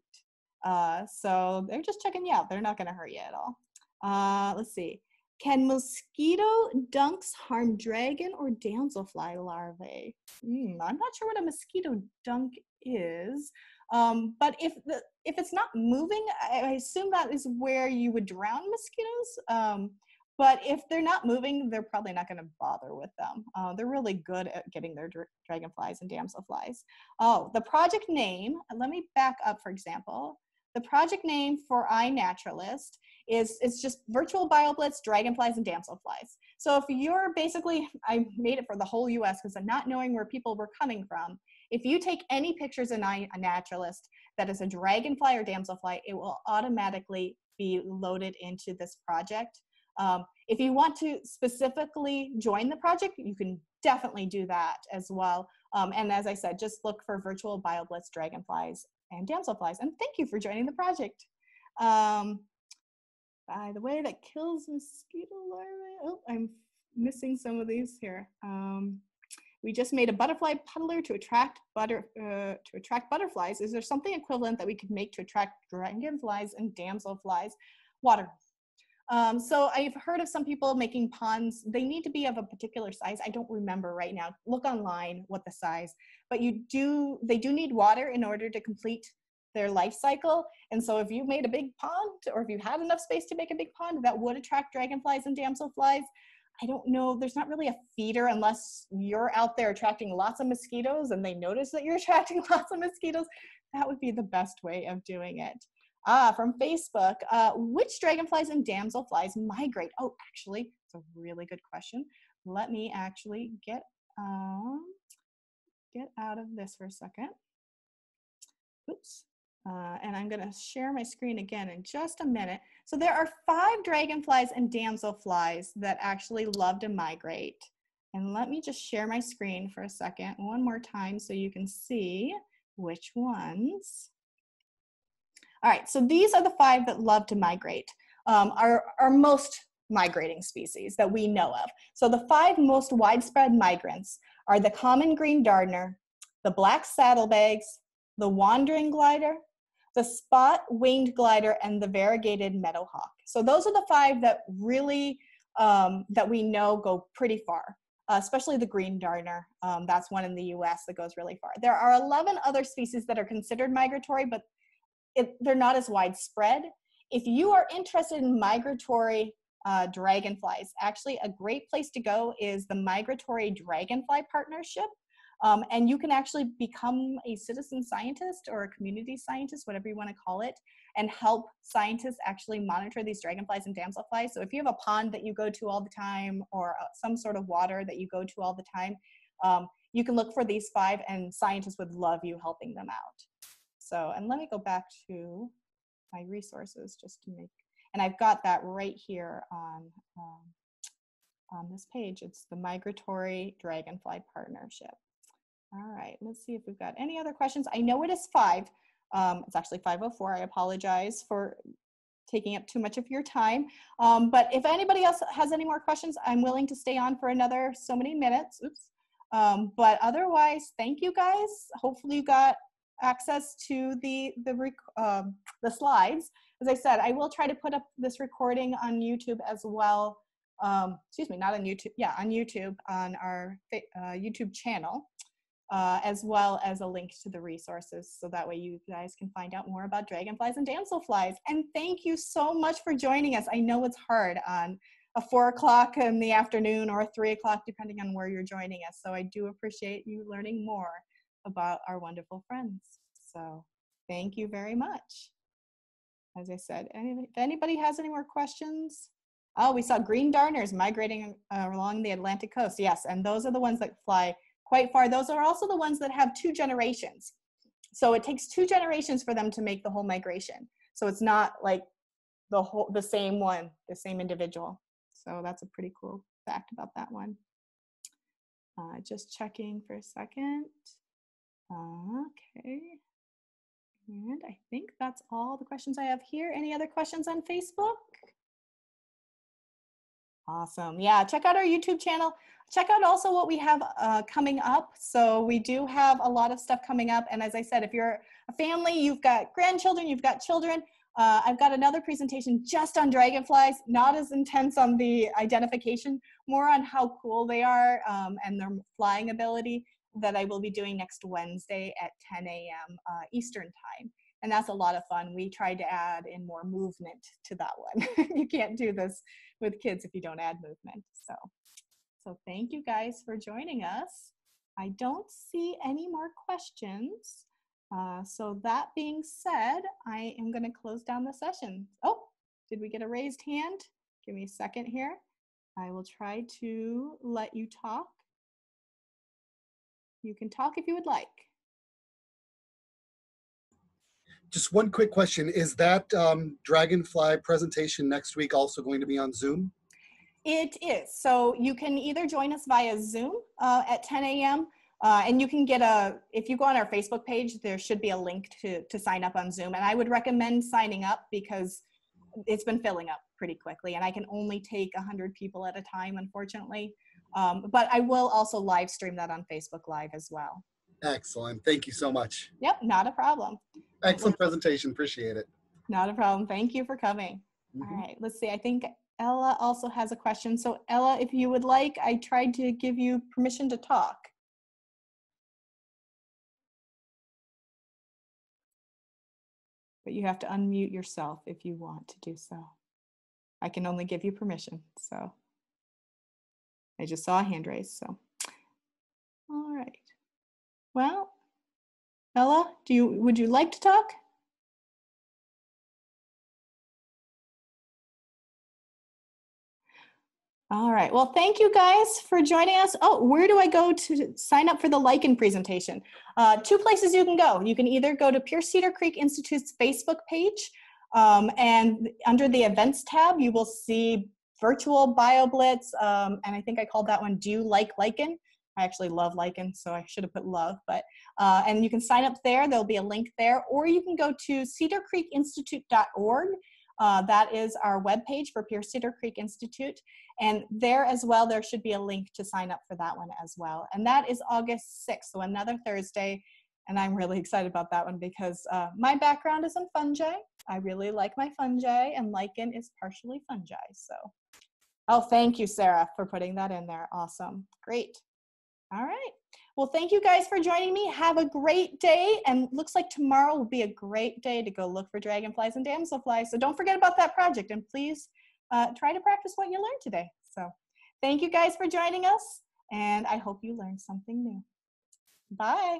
Speaker 1: Uh, so they're just checking you out. They're not going to hurt you at all. Uh, let's see. Can mosquito dunks harm dragon or damselfly larvae? Mm, I'm not sure what a mosquito dunk is. Um, but if the if it's not moving, I, I, assume that is where you would drown mosquitoes. Um, but if they're not moving, they're probably not going to bother with them. Uh, they're really good at getting their dra dragonflies and damselflies. Oh, the project name, let me back up for example. The project name for iNaturalist is it's just virtual BioBlitz, dragonflies, and damselflies. So if you're basically, I made it for the whole US because I'm not knowing where people were coming from. If you take any pictures in iNaturalist that is a dragonfly or damselfly, it will automatically be loaded into this project. Um, if you want to specifically join the project, you can definitely do that as well. Um, and as I said, just look for virtual BioBlitz dragonflies and damselflies. And thank you for joining the project. Um, by the way, that kills mosquito larvae. Oh, I'm missing some of these here. Um, we just made a butterfly puddler to attract butter uh, to attract butterflies. Is there something equivalent that we could make to attract dragonflies and damselflies? Water. Um, so I've heard of some people making ponds. They need to be of a particular size. I don't remember right now. Look online what the size. But you do, they do need water in order to complete their life cycle. And so if you made a big pond or if you had enough space to make a big pond that would attract dragonflies and damselflies, I don't know, there's not really a feeder unless you're out there attracting lots of mosquitoes and they notice that you're attracting lots of mosquitoes. That would be the best way of doing it. Ah, from Facebook, uh, which dragonflies and damselflies migrate? Oh, actually, it's a really good question. Let me actually get um, get out of this for a second. Oops. Uh, and I'm going to share my screen again in just a minute. So there are five dragonflies and damselflies that actually love to migrate. And let me just share my screen for a second one more time so you can see which ones. All right, so these are the five that love to migrate, um, are, are most migrating species that we know of. So the five most widespread migrants are the common green darner, the black saddlebags, the wandering glider, the spot-winged glider, and the variegated meadowhawk. So those are the five that really, um, that we know go pretty far. Uh, especially the green darner. Um, that's one in the US that goes really far. There are 11 other species that are considered migratory, but it, they're not as widespread. If you are interested in migratory uh, dragonflies, actually a great place to go is the Migratory Dragonfly Partnership. Um, and you can actually become a citizen scientist or a community scientist, whatever you want to call it, and help scientists actually monitor these dragonflies and damselflies. So if you have a pond that you go to all the time or uh, some sort of water that you go to all the time, um, you can look for these five and scientists would love you helping them out. So, and let me go back to my resources just to make, and I've got that right here on, um, on this page. It's the Migratory Dragonfly Partnership. All right, let's see if we've got any other questions. I know it is five. Um, it's actually 504. I apologize for taking up too much of your time. Um, but if anybody else has any more questions, I'm willing to stay on for another so many minutes. Oops. Um, but otherwise, thank you guys. Hopefully you got access to the the um, the slides. As I said, I will try to put up this recording on YouTube as well. Um, excuse me, not on YouTube. Yeah, on YouTube on our uh, YouTube channel, uh, as well as a link to the resources, so that way you guys can find out more about dragonflies and damselflies. And thank you so much for joining us. I know it's hard on a four o'clock in the afternoon or three o'clock, depending on where you're joining us. So I do appreciate you learning more about our wonderful friends. So thank you very much. As I said, if anybody has any more questions, oh, we saw green darners migrating uh, along the Atlantic coast. Yes, and those are the ones that fly quite far. Those are also the ones that have two generations. So it takes two generations for them to make the whole migration. So it's not like the whole the same one, the same individual. So that's a pretty cool fact about that one. Uh, just checking for a second. Okay. And I think that's all the questions I have here. Any other questions on Facebook? Awesome. Yeah, check out our YouTube channel. Check out also what we have uh, coming up. So we do have a lot of stuff coming up. And as I said, if you're a family, you've got grandchildren, you've got children, uh, I've got another presentation just on dragonflies, not as intense on the identification, more on how cool they are um, and their flying ability that I will be doing next Wednesday at 10 a.m. Uh, Eastern time. And that's a lot of fun. We tried to add in more movement to that one. you can't do this with kids if you don't add movement. So, so thank you guys for joining us. I don't see any more questions. Uh, so that being said, I am going to close down the session. Oh, did we get a raised hand? Give me a second here. I will try to let you talk. You can talk if you would like.
Speaker 2: Just one quick question. Is that um, Dragonfly presentation next week also going to be on Zoom?
Speaker 1: It is. So you can either join us via Zoom uh, at 10 a.m. Uh, and you can get a, if you go on our Facebook page, there should be a link to, to sign up on Zoom. And I would recommend signing up because it's been filling up pretty quickly and I can only take 100 people at a time, unfortunately. Um, but I will also live stream that on Facebook Live as well.
Speaker 2: Excellent. Thank you so much.
Speaker 1: Yep, not a problem.
Speaker 2: Excellent presentation. Appreciate it.
Speaker 1: Not a problem. Thank you for coming. Mm -hmm. All right, let's see. I think Ella also has a question. So Ella, if you would like, I tried to give you permission to talk. but you have to unmute yourself if you want to do so. I can only give you permission, so I just saw a hand raise, so. All right. Well, Ella, do you would you like to talk? All right. Well, thank you guys for joining us. Oh, where do I go to sign up for the lichen presentation? Uh, two places you can go. You can either go to Pierce Cedar Creek Institute's Facebook page, um, and under the events tab, you will see virtual BioBlitz, um, and I think I called that one Do You Like Lichen? I actually love lichen, so I should have put love, but, uh, and you can sign up there. There'll be a link there, or you can go to cedarcreekinstitute.org uh, that is our webpage for Pierce Cedar Creek Institute. And there as well, there should be a link to sign up for that one as well. And that is August 6th, so another Thursday. And I'm really excited about that one because uh, my background is in fungi. I really like my fungi, and lichen is partially fungi. So, oh, thank you, Sarah, for putting that in there. Awesome. Great. All right. Well, thank you guys for joining me. Have a great day. And looks like tomorrow will be a great day to go look for dragonflies and damselflies. So don't forget about that project and please uh, try to practice what you learned today. So thank you guys for joining us and I hope you learned something new. Bye.